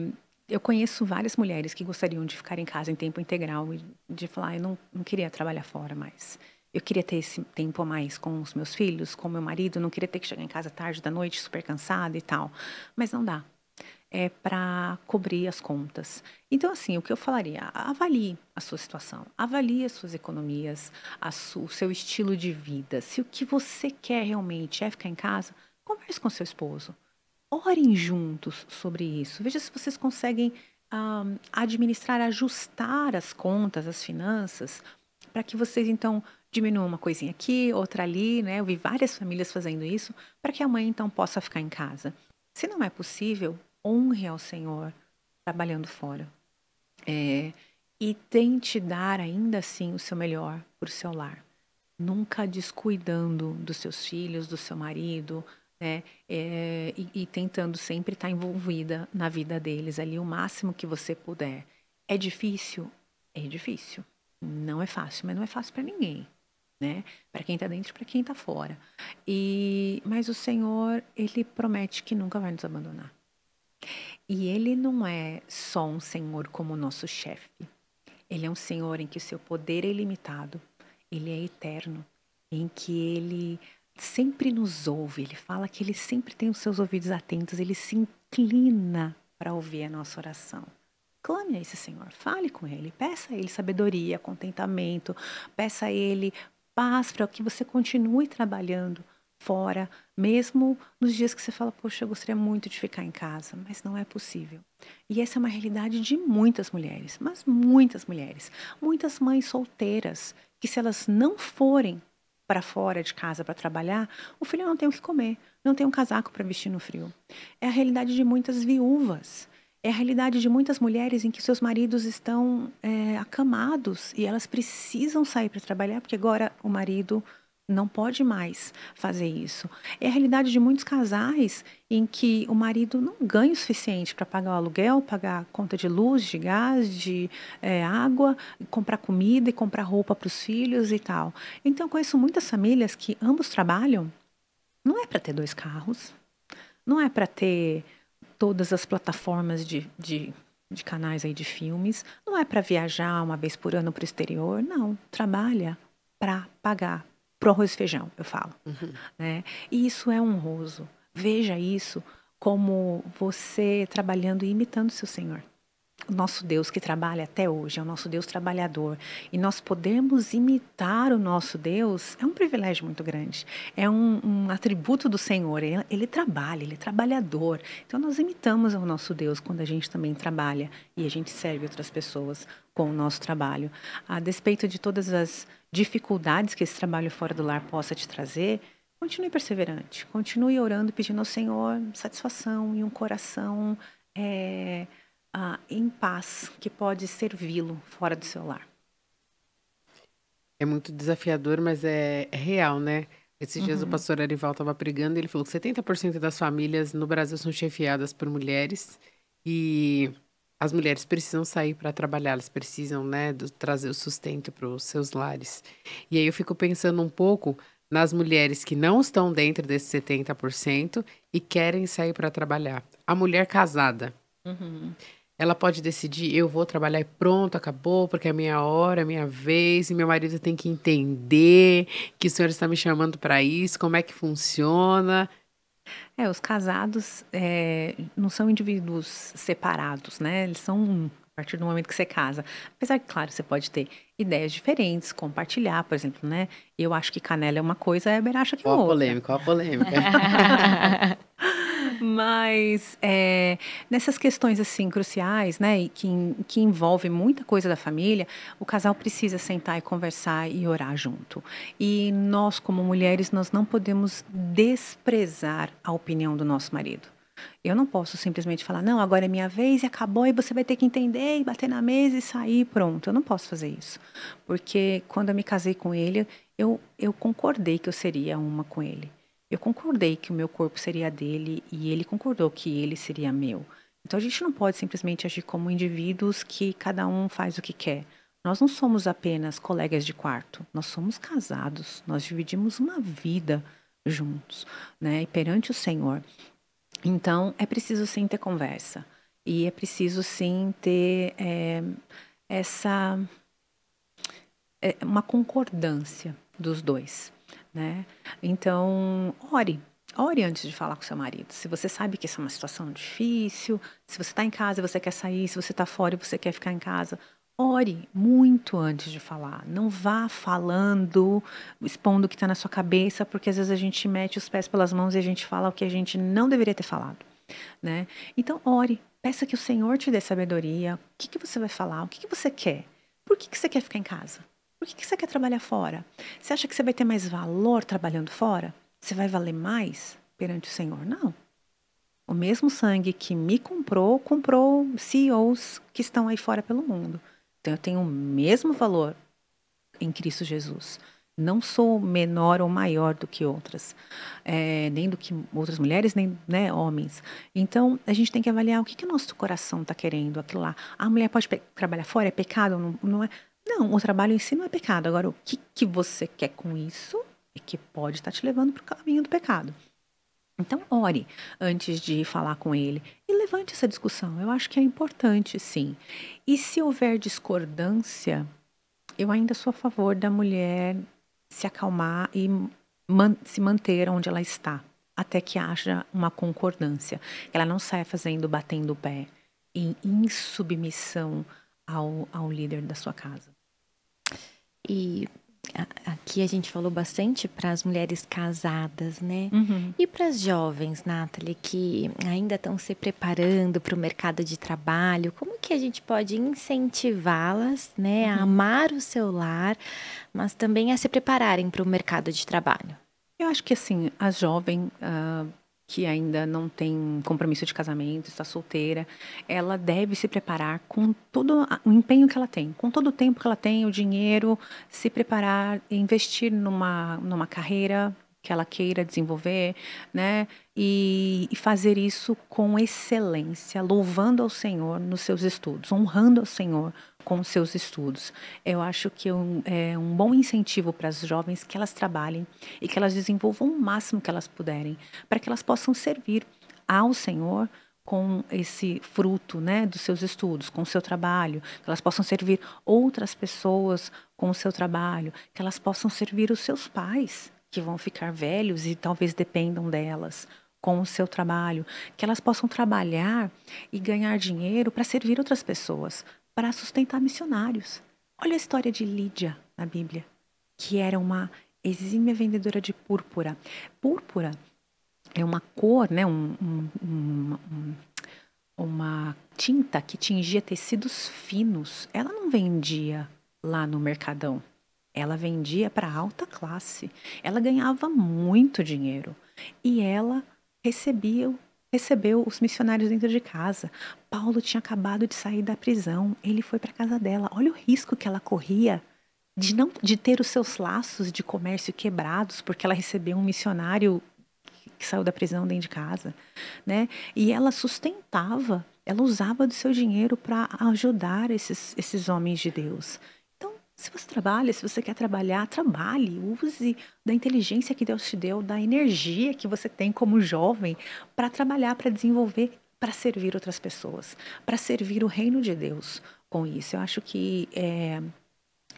eu conheço várias mulheres que gostariam de ficar em casa em tempo integral e de falar, eu não, não queria trabalhar fora mais. Eu queria ter esse tempo a mais com os meus filhos, com meu marido, não queria ter que chegar em casa tarde da noite, super cansada e tal. Mas não dá é, para cobrir as contas. Então, assim, o que eu falaria? Avalie a sua situação, avalie as suas economias, su o seu estilo de vida. Se o que você quer realmente é ficar em casa, converse com seu esposo. Orem juntos sobre isso. Veja se vocês conseguem um, administrar, ajustar as contas, as finanças, para que vocês, então, diminuam uma coisinha aqui, outra ali, né? Eu vi várias famílias fazendo isso, para que a mãe, então, possa ficar em casa. Se não é possível, honre ao Senhor trabalhando fora. É, e tente dar ainda assim o seu melhor para o seu lar. Nunca descuidando dos seus filhos, do seu marido, né? É, e, e, tentando sempre estar envolvida na vida deles ali o máximo que você puder. É difícil? É difícil. Não é fácil, mas não é fácil para ninguém. Né? Para quem está dentro para quem está fora. E mas o Senhor, ele promete que nunca vai nos abandonar. E ele não é só um senhor como nosso chefe. Ele é um senhor em que o seu poder é ilimitado, ele é eterno, em que ele sempre nos ouve, ele fala que ele sempre tem os seus ouvidos atentos, ele se inclina para ouvir a nossa oração. Clame a esse Senhor, fale com Ele, peça a Ele sabedoria, contentamento, peça a Ele paz para que você continue trabalhando fora, mesmo nos dias que você fala, poxa, eu gostaria muito de ficar em casa, mas não é possível. E essa é uma realidade de muitas mulheres, mas muitas mulheres, muitas mães solteiras, que se elas não forem para fora de casa para trabalhar, o filho não tem o que comer, não tem um casaco para vestir no frio. É a realidade de muitas viúvas. É a realidade de muitas mulheres em que seus maridos estão é, acamados e elas precisam sair para trabalhar porque agora o marido não pode mais fazer isso. É a realidade de muitos casais em que o marido não ganha o suficiente para pagar o aluguel, pagar a conta de luz, de gás, de é, água, comprar comida e comprar roupa para os filhos e tal. Então, eu conheço muitas famílias que ambos trabalham. Não é para ter dois carros, não é para ter todas as plataformas de, de, de canais aí de filmes, não é para viajar uma vez por ano para o exterior, não. Trabalha para pagar pro arroz e feijão, eu falo. Uhum. Né? E isso é honroso. Veja isso como você trabalhando e imitando seu Senhor. O nosso Deus que trabalha até hoje é o nosso Deus trabalhador. E nós podemos imitar o nosso Deus é um privilégio muito grande. É um, um atributo do Senhor. Ele, ele, trabalha, ele é trabalhador. Então nós imitamos o nosso Deus quando a gente também trabalha e a gente serve outras pessoas com o nosso trabalho. A despeito de todas as dificuldades que esse trabalho fora do lar possa te trazer, continue perseverante, continue orando, pedindo ao Senhor satisfação e um coração é, ah, em paz que pode servi-lo fora do seu lar. É muito desafiador, mas é, é real, né? Esses dias uhum. o pastor Arival estava pregando e ele falou que 70% das famílias no Brasil são chefiadas por mulheres e as mulheres precisam sair para trabalhar, elas precisam, né, do, trazer o sustento para os seus lares. E aí eu fico pensando um pouco nas mulheres que não estão dentro desse 70% e querem sair para trabalhar. A mulher casada, uhum. Ela pode decidir: eu vou trabalhar e pronto, acabou, porque é minha hora, é minha vez, e meu marido tem que entender que o senhor está me chamando para isso, como é que funciona. É, os casados é, não são indivíduos separados, né? Eles são um a partir do momento que você casa. Apesar que, claro, você pode ter ideias diferentes, compartilhar, por exemplo, né? Eu acho que canela é uma coisa, a Eber acha que é outra. Qual a polêmica, qual a polêmica. Mas é, nessas questões assim cruciais, né, que, que envolve muita coisa da família, o casal precisa sentar e conversar e orar junto. E nós, como mulheres, nós não podemos desprezar a opinião do nosso marido. Eu não posso simplesmente falar, não, agora é minha vez e acabou, e você vai ter que entender e bater na mesa e sair, pronto. Eu não posso fazer isso. Porque quando eu me casei com ele, eu, eu concordei que eu seria uma com ele. Eu concordei que o meu corpo seria dele e ele concordou que ele seria meu. Então a gente não pode simplesmente agir como indivíduos que cada um faz o que quer. Nós não somos apenas colegas de quarto, nós somos casados, nós dividimos uma vida juntos, né? E perante o Senhor. Então é preciso sim ter conversa e é preciso sim ter é, essa é, uma concordância dos dois, né? Então ore, Ore antes de falar com seu marido. Se você sabe que isso é uma situação difícil, se você está em casa e você quer sair, se você está fora e você quer ficar em casa, ore muito antes de falar. Não vá falando, expondo o que está na sua cabeça, porque às vezes a gente mete os pés pelas mãos e a gente fala o que a gente não deveria ter falado. Né? Então, ore. Peça que o Senhor te dê sabedoria. O que, que você vai falar? O que, que você quer? Por que, que você quer ficar em casa? Por que, que você quer trabalhar fora? Você acha que você vai ter mais valor trabalhando fora? Você vai valer mais perante o Senhor? Não. O mesmo sangue que me comprou, comprou CEOs que estão aí fora pelo mundo. Então eu tenho o mesmo valor em Cristo Jesus. Não sou menor ou maior do que outras, é, nem do que outras mulheres, nem né, homens. Então a gente tem que avaliar o que, que o nosso coração está querendo, aquilo lá. A mulher pode trabalhar fora, é pecado? Não, não é? Não, o trabalho em si não é pecado. Agora, o que, que você quer com isso e que pode estar te levando para o caminho do pecado. Então, ore antes de falar com ele e levante essa discussão. Eu acho que é importante, sim. E se houver discordância, eu ainda sou a favor da mulher se acalmar e man se manter onde ela está, até que haja uma concordância. Ela não saia fazendo, batendo o pé, em insubmissão ao, ao líder da sua casa. E Aqui a gente falou bastante para as mulheres casadas, né? Uhum. E para as jovens, Nathalie, que ainda estão se preparando para o mercado de trabalho, como que a gente pode incentivá-las, né, uhum. a amar o seu lar, mas também a se prepararem para o mercado de trabalho? Eu acho que assim, a jovem uh, que ainda não tem compromisso de casamento, está solteira, ela deve se preparar com todo o empenho que ela tem, com todo o tempo que ela tem, o dinheiro, se preparar, investir numa, numa carreira que ela queira desenvolver, né? E, e, fazer isso com excelência, louvando ao Senhor nos seus estudos, honrando ao Senhor com os seus estudos. Eu acho que é um, é um bom incentivo para as jovens que elas trabalhem e que elas desenvolvam o máximo que elas puderem, para que elas possam servir ao Senhor com esse fruto né, dos seus estudos, com o seu trabalho, que elas possam servir outras pessoas com o seu trabalho, que elas possam servir os seus pais, que vão ficar velhos e talvez dependam delas com o seu trabalho, que elas possam trabalhar e ganhar dinheiro para servir outras pessoas, para sustentar missionários. Olha a história de Lídia na Bíblia, que era uma exímia vendedora de púrpura. Púrpura é uma cor, né, um, um, um, uma tinta que tingia tecidos finos. Ela não vendia lá no mercadão. Ela vendia para alta classe. Ela ganhava muito dinheiro. E ela recebia, recebeu os missionários dentro de casa. Paulo tinha acabado de sair da prisão. Ele foi para casa dela. Olha o risco que ela corria de não de ter os seus laços de comércio quebrados porque ela recebeu um missionário que saiu da prisão dentro de casa, né? E ela sustentava, ela usava do seu dinheiro para ajudar esses, esses homens de Deus. Se você trabalha, se você quer trabalhar, trabalhe, use da inteligência que Deus te deu, da energia que você tem como jovem para trabalhar, para desenvolver, para servir outras pessoas, para servir o reino de Deus com isso. Eu acho que é,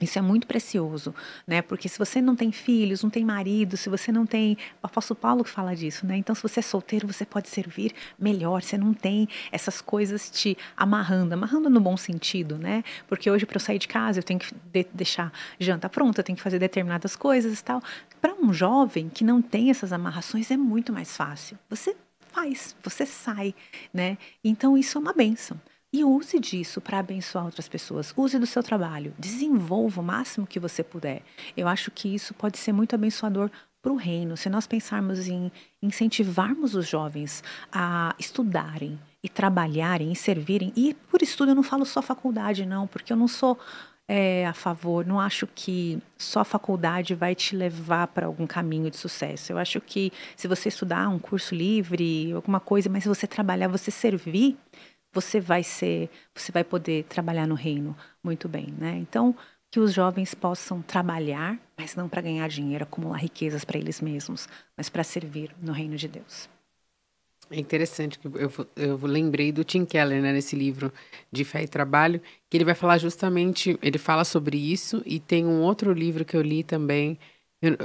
isso é muito precioso, né? Porque se você não tem filhos, não tem marido, se você não tem. O apóstolo Paulo fala disso, né? Então, se você é solteiro, você pode servir melhor. Você não tem essas coisas te amarrando, amarrando no bom sentido, né? Porque hoje, para eu sair de casa, eu tenho que de deixar janta pronta, eu tenho que fazer determinadas coisas e tal. Para um jovem que não tem essas amarrações, é muito mais fácil. Você faz, você sai, né? Então, isso é uma benção. E use disso para abençoar outras pessoas. Use do seu trabalho. Desenvolva o máximo que você puder. Eu acho que isso pode ser muito abençoador para o reino. Se nós pensarmos em incentivarmos os jovens a estudarem e trabalharem e servirem, e por estudo eu não falo só faculdade, não, porque eu não sou é, a favor, não acho que só a faculdade vai te levar para algum caminho de sucesso. Eu acho que se você estudar um curso livre, alguma coisa, mas se você trabalhar, você servir, você vai ser, você vai poder trabalhar no reino muito bem, né? Então, que os jovens possam trabalhar, mas não para ganhar dinheiro, acumular riquezas para eles mesmos, mas para servir no reino de Deus. É interessante que eu, eu lembrei do Tim Keller, né, nesse livro de Fé e Trabalho, que ele vai falar justamente, ele fala sobre isso, e tem um outro livro que eu li também,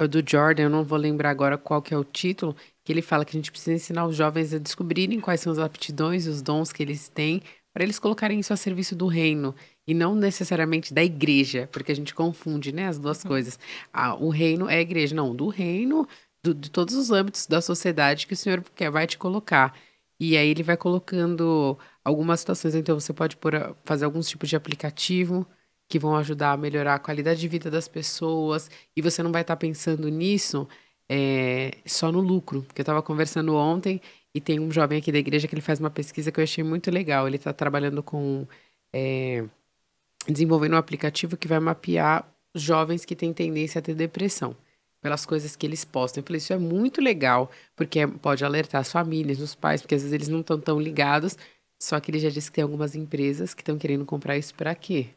do Jordan, eu não vou lembrar agora qual que é o título, que ele fala que a gente precisa ensinar os jovens a descobrirem quais são as aptidões e os dons que eles têm, para eles colocarem isso a serviço do reino e não necessariamente da igreja, porque a gente confunde, né, as duas uhum. coisas. Ah, o reino é a igreja, não, do reino, do, de todos os âmbitos da sociedade que o Senhor quer vai te colocar. E aí ele vai colocando algumas situações, então você pode por, fazer alguns tipos de aplicativo que vão ajudar a melhorar a qualidade de vida das pessoas, e você não vai estar pensando nisso é, só no lucro, porque eu estava conversando ontem e tem um jovem aqui da igreja que ele faz uma pesquisa que eu achei muito legal. Ele está trabalhando com é, desenvolvendo um aplicativo que vai mapear jovens que têm tendência a ter depressão pelas coisas que eles postam. Eu falei, isso é muito legal, porque pode alertar as famílias, os pais, porque às vezes eles não estão tão ligados. Só que ele já disse que tem algumas empresas que estão querendo comprar isso para quê?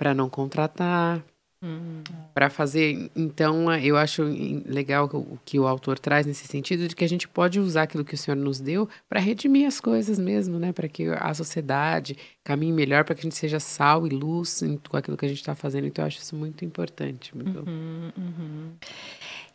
Para não contratar, Uhum. Para fazer, então, eu acho legal o que o autor traz nesse sentido de que a gente pode usar aquilo que o Senhor nos deu para redimir as coisas mesmo, né? Para que a sociedade caminhe melhor, para que a gente seja sal e luz com aquilo que a gente está fazendo. Então, eu acho isso muito importante. Muito... Uhum, uhum.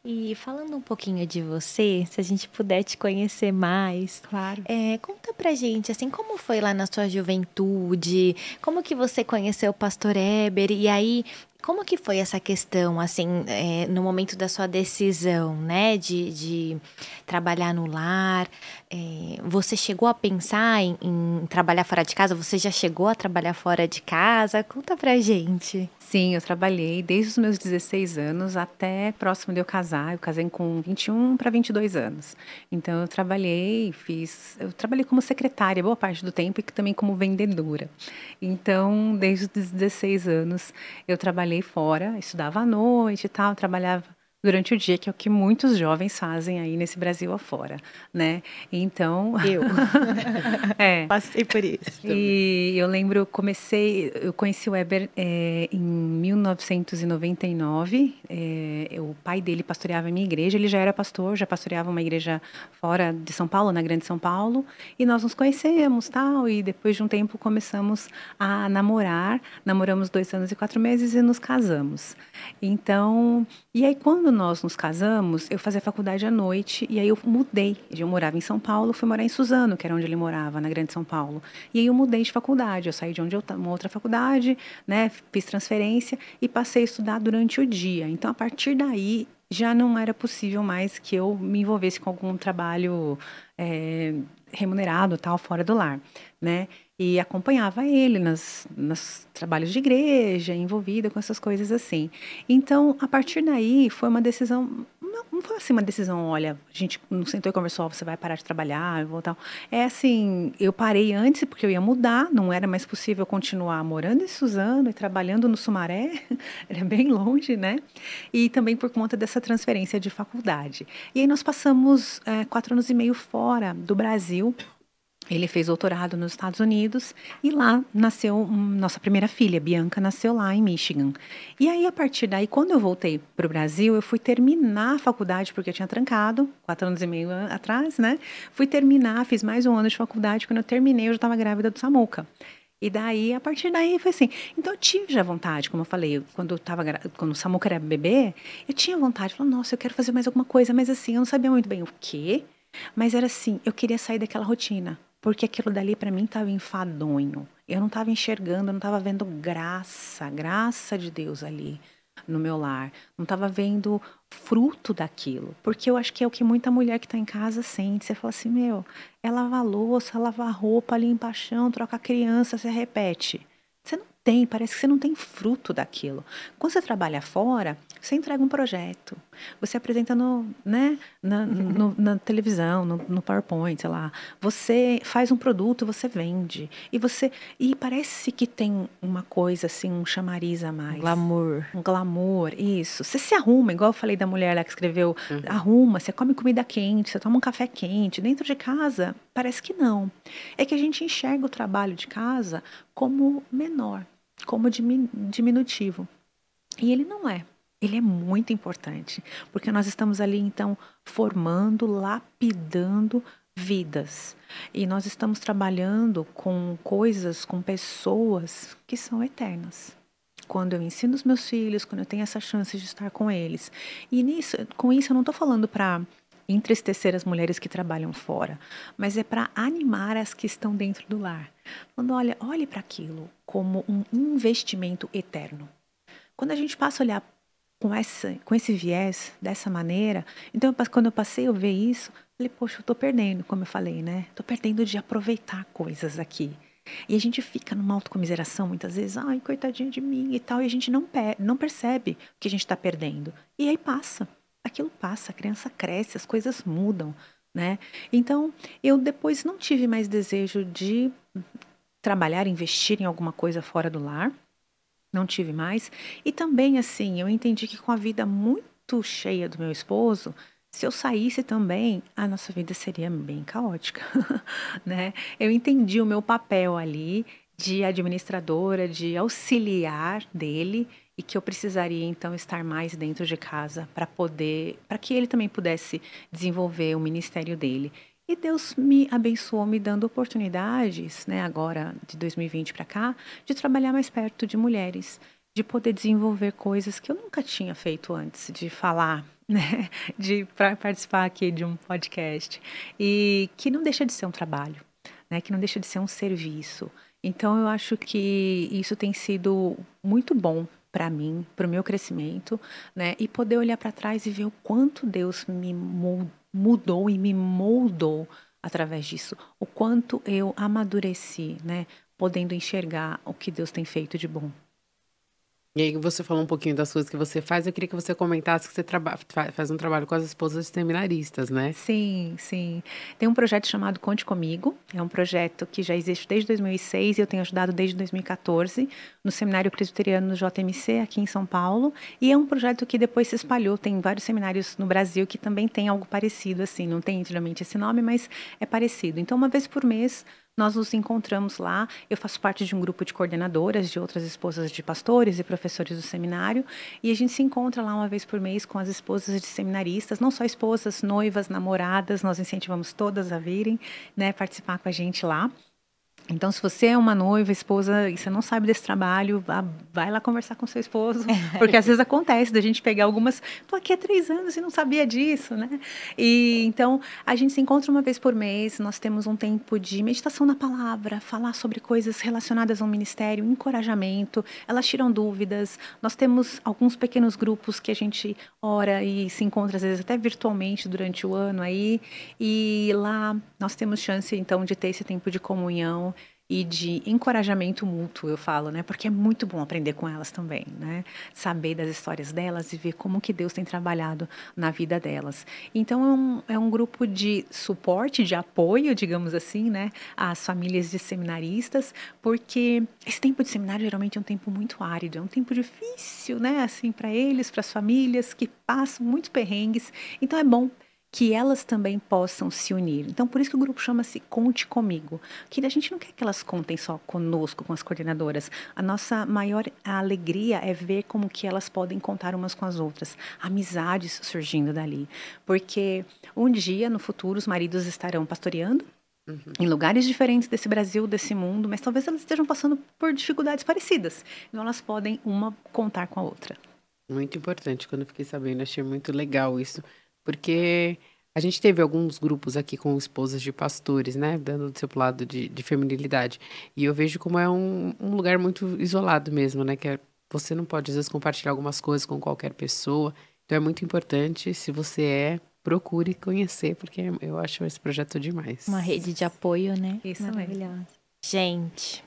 E falando um pouquinho de você, se a gente puder te conhecer mais, claro. É, conta pra gente, assim, como foi lá na sua juventude? Como que você conheceu o pastor Eber? E aí, como que foi essa questão, assim, é, no momento da sua decisão, né, de, de trabalhar no lar? É, você chegou a pensar em, em, trabalhar fora de casa? Você já chegou a trabalhar fora de casa? Conta pra gente. Sim, eu trabalhei desde os meus 16 anos até próximo de eu casar. Eu casei com 21 para 22 anos. Então eu trabalhei, fiz, eu trabalhei como secretária boa parte do tempo e também como vendedora. Então, desde os 16 anos eu trabalhei fora, estudava à noite e tal, trabalhava durante o dia, que é o que muitos jovens fazem aí nesse Brasil afora, né? Então... Eu. *laughs* é. Passei por isso. E eu lembro, comecei, eu conheci o Weber é, em 1999, é, o pai dele pastoreava a minha igreja, ele já era pastor, já pastoreava uma igreja fora de São Paulo, na Grande São Paulo, e nós nos conhecemos, tal, e depois de um tempo começamos a namorar, namoramos dois anos e quatro meses e nos casamos. Então, e aí quando nós nos casamos, eu fazia faculdade à noite e aí eu mudei. Eu morava em São Paulo, fui morar em Suzano, que era onde ele morava, na Grande São Paulo. E aí eu mudei de faculdade, eu saí de onde eu uma outra faculdade, né, fiz transferência e passei a estudar durante o dia. Então a partir daí já não era possível mais que eu me envolvesse com algum trabalho é, remunerado, tal, fora do lar, né? E acompanhava ele nas, nos trabalhos de igreja, envolvida com essas coisas assim. Então, a partir daí, foi uma decisão, não, não foi assim uma decisão, olha, a gente não sentou e conversou, você vai parar de trabalhar, eu vou tal. É assim, eu parei antes porque eu ia mudar, não era mais possível continuar morando em Suzano e trabalhando no Sumaré, *laughs* era bem longe, né? E também por conta dessa transferência de faculdade. E aí nós passamos é, quatro anos e meio fora do Brasil, ele fez doutorado nos Estados Unidos e lá nasceu nossa primeira filha, Bianca, nasceu lá em Michigan. E aí, a partir daí, quando eu voltei para o Brasil, eu fui terminar a faculdade, porque eu tinha trancado, quatro anos e meio atrás, né? Fui terminar, fiz mais um ano de faculdade. Quando eu terminei, eu já estava grávida do Samuca. E daí, a partir daí, foi assim. Então, eu tive já vontade, como eu falei, quando, eu tava, quando o Samuca era bebê, eu tinha vontade. Falei, nossa, eu quero fazer mais alguma coisa. Mas assim, eu não sabia muito bem o quê. Mas era assim, eu queria sair daquela rotina porque aquilo dali para mim estava enfadonho. Eu não estava enxergando, eu não estava vendo graça, graça de Deus ali no meu lar. Não estava vendo fruto daquilo. Porque eu acho que é o que muita mulher que está em casa sente. Você fala assim, meu, é lavar louça, lavar roupa, limpa chão, troca criança, você repete. Você não tem, parece que você não tem fruto daquilo. Quando você trabalha fora, você entrega um projeto, você apresenta no, né, na, uhum. no, na televisão, no, no, PowerPoint, sei lá. Você faz um produto, você vende. E você. E parece que tem uma coisa assim, um chamariz a mais. Um glamour. Um glamour, isso. Você se arruma, igual eu falei da mulher lá que escreveu, uhum. arruma, você come comida quente, você toma um café quente. Dentro de casa, parece que não. É que a gente enxerga o trabalho de casa como menor como diminutivo. E ele não é. Ele é muito importante, porque nós estamos ali então formando, lapidando vidas. E nós estamos trabalhando com coisas, com pessoas que são eternas. Quando eu ensino os meus filhos, quando eu tenho essa chance de estar com eles. E nisso, com isso eu não estou falando para entristecer as mulheres que trabalham fora, mas é para animar as que estão dentro do lar. Quando olha, olhe para aquilo como um investimento eterno. Quando a gente passa a olhar com, essa, com esse viés, dessa maneira, então quando eu passei a ver isso, falei, poxa, eu estou perdendo, como eu falei, né? Estou perdendo de aproveitar coisas aqui. E a gente fica numa autocomiseração muitas vezes, ai, coitadinha de mim e tal, e a gente não, não percebe o que a gente está perdendo. E aí passa aquilo passa, a criança cresce, as coisas mudam, né? Então, eu depois não tive mais desejo de trabalhar, investir em alguma coisa fora do lar. Não tive mais. E também, assim, eu entendi que com a vida muito cheia do meu esposo, se eu saísse também, a nossa vida seria bem caótica, *laughs* né? Eu entendi o meu papel ali de administradora, de auxiliar dele e que eu precisaria então estar mais dentro de casa para poder, para que ele também pudesse desenvolver o ministério dele. E Deus me abençoou me dando oportunidades, né, agora de 2020 para cá, de trabalhar mais perto de mulheres, de poder desenvolver coisas que eu nunca tinha feito antes, de falar, *laughs* né, de para participar aqui de um podcast e que não deixa de ser um trabalho, né, que não deixa de ser um serviço. Então eu acho que isso tem sido muito bom para mim, para o meu crescimento, né? E poder olhar para trás e ver o quanto Deus me mudou e me moldou através disso, o quanto eu amadureci, né? Podendo enxergar o que Deus tem feito de bom. E aí você falou um pouquinho das coisas que você faz. Eu queria que você comentasse que você faz um trabalho com as esposas seminaristas, né? Sim, sim. Tem um projeto chamado Conte Comigo. É um projeto que já existe desde 2006 e eu tenho ajudado desde 2014 no Seminário Presbiteriano do JMC aqui em São Paulo. E é um projeto que depois se espalhou. Tem vários seminários no Brasil que também tem algo parecido, assim. Não tem intimamente esse nome, mas é parecido. Então, uma vez por mês nós nos encontramos lá. Eu faço parte de um grupo de coordenadoras de outras esposas de pastores e professores do seminário. E a gente se encontra lá uma vez por mês com as esposas de seminaristas, não só esposas, noivas, namoradas. Nós incentivamos todas a virem, né, participar com a gente lá. Então, se você é uma noiva, esposa, e você não sabe desse trabalho, vai lá conversar com seu esposo, *laughs* porque às vezes acontece da gente pegar algumas. Estou aqui há três anos e não sabia disso, né? E então a gente se encontra uma vez por mês. Nós temos um tempo de meditação na palavra, falar sobre coisas relacionadas ao ministério, encorajamento. Elas tiram dúvidas. Nós temos alguns pequenos grupos que a gente ora e se encontra às vezes até virtualmente durante o ano aí. E lá nós temos chance então de ter esse tempo de comunhão e de encorajamento mútuo, eu falo, né? Porque é muito bom aprender com elas também, né? Saber das histórias delas e ver como que Deus tem trabalhado na vida delas. Então é um, é um grupo de suporte, de apoio, digamos assim, né? Às famílias de seminaristas, porque esse tempo de seminário geralmente é um tempo muito árido, é um tempo difícil, né? Assim, para eles, para as famílias que passam muitos perrengues. Então é bom que elas também possam se unir. Então, por isso que o grupo chama-se Conte Comigo. Que a gente não quer que elas contem só conosco, com as coordenadoras. A nossa maior alegria é ver como que elas podem contar umas com as outras. Amizades surgindo dali. Porque um dia, no futuro, os maridos estarão pastoreando Uhum. em lugares diferentes desse Brasil, desse mundo, mas talvez elas estejam passando por dificuldades parecidas. Então elas podem uma contar com a outra. Muito importante. Quando eu fiquei sabendo, achei muito legal isso. Porque a gente teve alguns grupos aqui com esposas de pastores, né? Dando do seu lado de, de feminilidade. E eu vejo como é um, um lugar muito isolado mesmo, né? Que é, você não pode, às vezes, compartilhar algumas coisas com qualquer pessoa. Então é muito importante, se você é, procure conhecer, porque eu acho esse projeto demais. Uma rede de apoio, né? Isso Maravilhosa. Gente,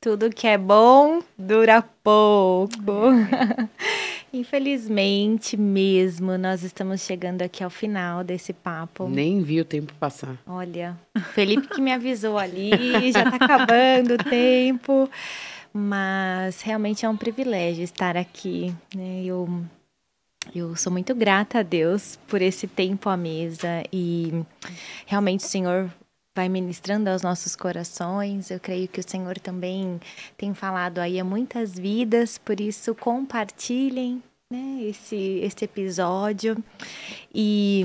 Tudo que é bom dura pouco. *laughs* Infelizmente mesmo, nós estamos chegando aqui ao final desse papo. Nem vi o tempo passar. Olha, Felipe que me avisou ali, já tá acabando o tempo. Mas realmente é um privilégio estar aqui. Né? Eu, eu sou muito grata a Deus por esse tempo à mesa e realmente o Senhor vai ministrando aos nossos corações. Eu creio que o Senhor também tem falado aí a muitas vidas, por isso compartilhem né, esse, esse episódio. E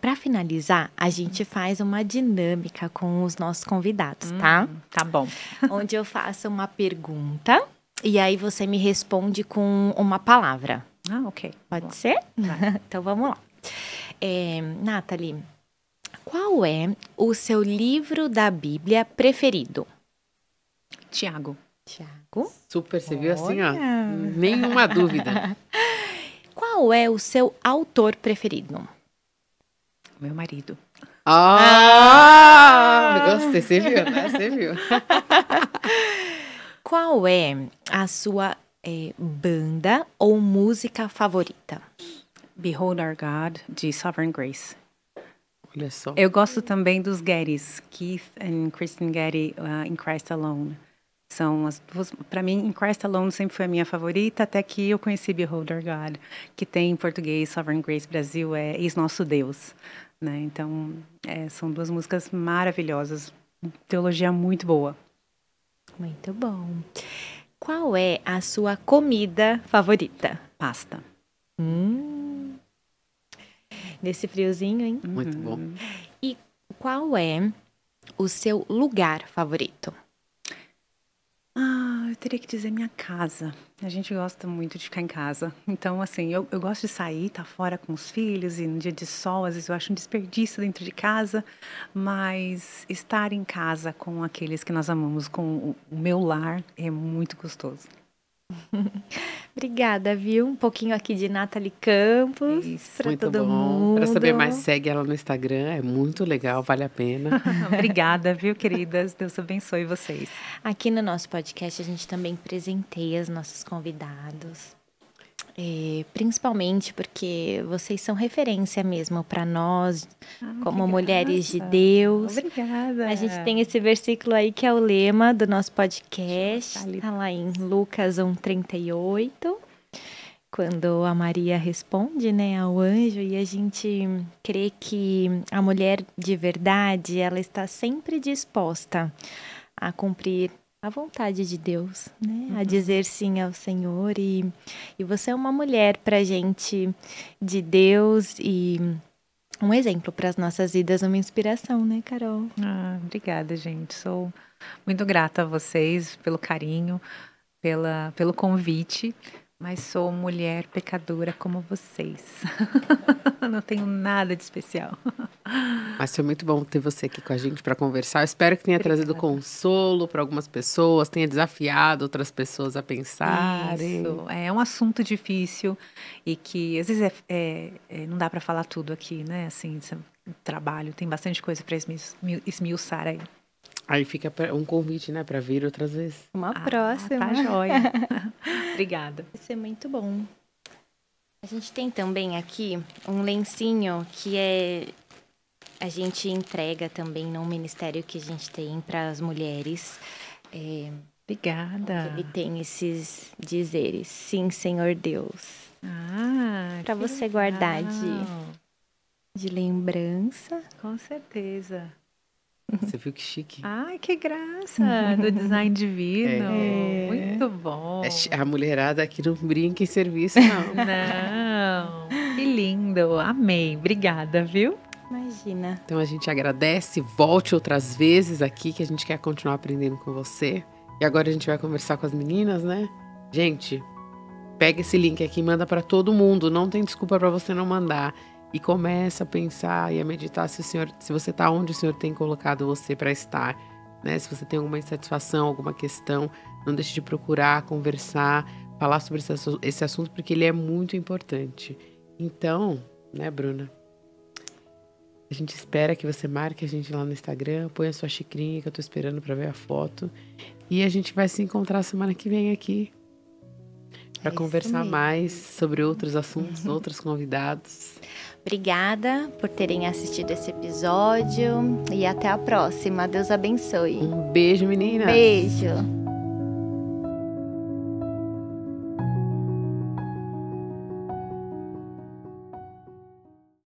para finalizar, a gente faz uma dinâmica com os nossos convidados, tá? Hum, tá bom. *laughs* Onde eu faço uma pergunta e aí você me responde com uma palavra. Ah, ok. Pode ser? *laughs* então vamos lá. É, Nathalie, qual é o seu livro da Bíblia preferido? Tiago. Tiago. Super, você viu assim, ó? Nenhuma dúvida. *laughs* Qual é o seu autor preferido? Meu marido. Ah! ah! Gostei, você viu, né? Você viu. *laughs* Qual é a sua é, banda ou música favorita? Behold Our God, de Sovereign Grace. Olha só. Eu gosto também dos Gettys, Keith e Kristen Getty, uh, In Christ Alone. São as duas, para mim, In Christ Alone sempre foi a minha favorita, até que eu conheci Behold Our God, que tem em português Sovereign Grace Brasil, é Eis Nosso Deus. Né? Então, é, são duas músicas maravilhosas, teologia muito boa. Muito bom. Qual é a sua comida favorita? Pasta. Hum. Nesse friozinho, hein? Muito bom. Uhum. E qual é o seu lugar favorito? Ah, eu teria que dizer minha casa. A gente gosta muito de ficar em casa. Então, assim, eu, eu gosto de sair, estar tá fora com os filhos, e no dia de sol, às vezes eu acho um desperdício dentro de casa, mas estar em casa com aqueles que nós amamos, com o meu lar, é muito gostoso. *laughs* Obrigada, viu? Um pouquinho aqui de Nathalie Campos para todo bom. mundo. Para saber mais, segue ela no Instagram, é muito legal, vale a pena. *laughs* *laughs* Obrigada, viu, queridas? Deus abençoe vocês. Aqui no nosso podcast a gente também presenteia os nossos convidados. É, principalmente porque vocês são referência mesmo para nós, ah, como mulheres de Deus. Obrigada. A gente tem esse versículo aí que é o lema do nosso podcast, está lá em Lucas 1:38, quando a Maria responde, né, ao anjo e a gente crê que a mulher de verdade, ela está sempre disposta a cumprir a vontade de Deus, né? Uhum. A dizer sim ao Senhor e, e você é uma mulher para gente de Deus e um exemplo para as nossas vidas, uma inspiração, né, Carol? Ah, obrigada, gente. Sou muito grata a vocês pelo carinho, pela, pelo convite mas sou mulher pecadora como vocês. *laughs* Não tenho nada de especial. Mas foi muito bom ter você aqui com a gente para conversar. Eu espero que tenha Obrigada. trazido consolo para algumas pessoas, tenha desafiado outras pessoas a pensarem. Isso. É um assunto difícil e que às vezes é, é, é não dá para falar tudo aqui, né? Assim, trabalho, tem bastante coisa para esmiuçar aí. Aí fica um convite, né, para vir outras vezes. Uma ah, próxima. Tá joia. *laughs* Obrigada. Vai ser muito bom. A gente tem também aqui um lencinho que é a gente entrega também no ministério que a gente tem para as mulheres. É, Obrigada. Ele tem esses dizeres, sim, Senhor Deus. Ah, para você legal. guardar de, de lembrança. Com certeza. Você viu que chique? Ai, que graça! Do design divino. É. Muito bom. É a mulherada aqui não brinca em serviço, não. *laughs* não. Que lindo. Amei. Obrigada, viu? Imagina. Então a gente agradece. Volte outras vezes aqui, que a gente quer continuar aprendendo com você. E agora a gente vai conversar com as meninas, né? Gente, pega esse link aqui e manda para todo mundo. Não tem desculpa para você não mandar e começa a pensar e a meditar se o Senhor, se você está onde o Senhor tem colocado você para estar, né? Se você tem alguma insatisfação, alguma questão, não deixe de procurar, conversar, falar sobre esse assunto porque ele é muito importante. Então, né, Bruna? A gente espera que você marque a gente lá no Instagram, põe a sua xicrinha que eu tô esperando para ver a foto. E a gente vai se encontrar semana que vem aqui para é conversar mais sobre outros assuntos, uhum. outros convidados. Obrigada por terem assistido esse episódio e até a próxima. Deus abençoe. Um beijo, meninas. Beijo.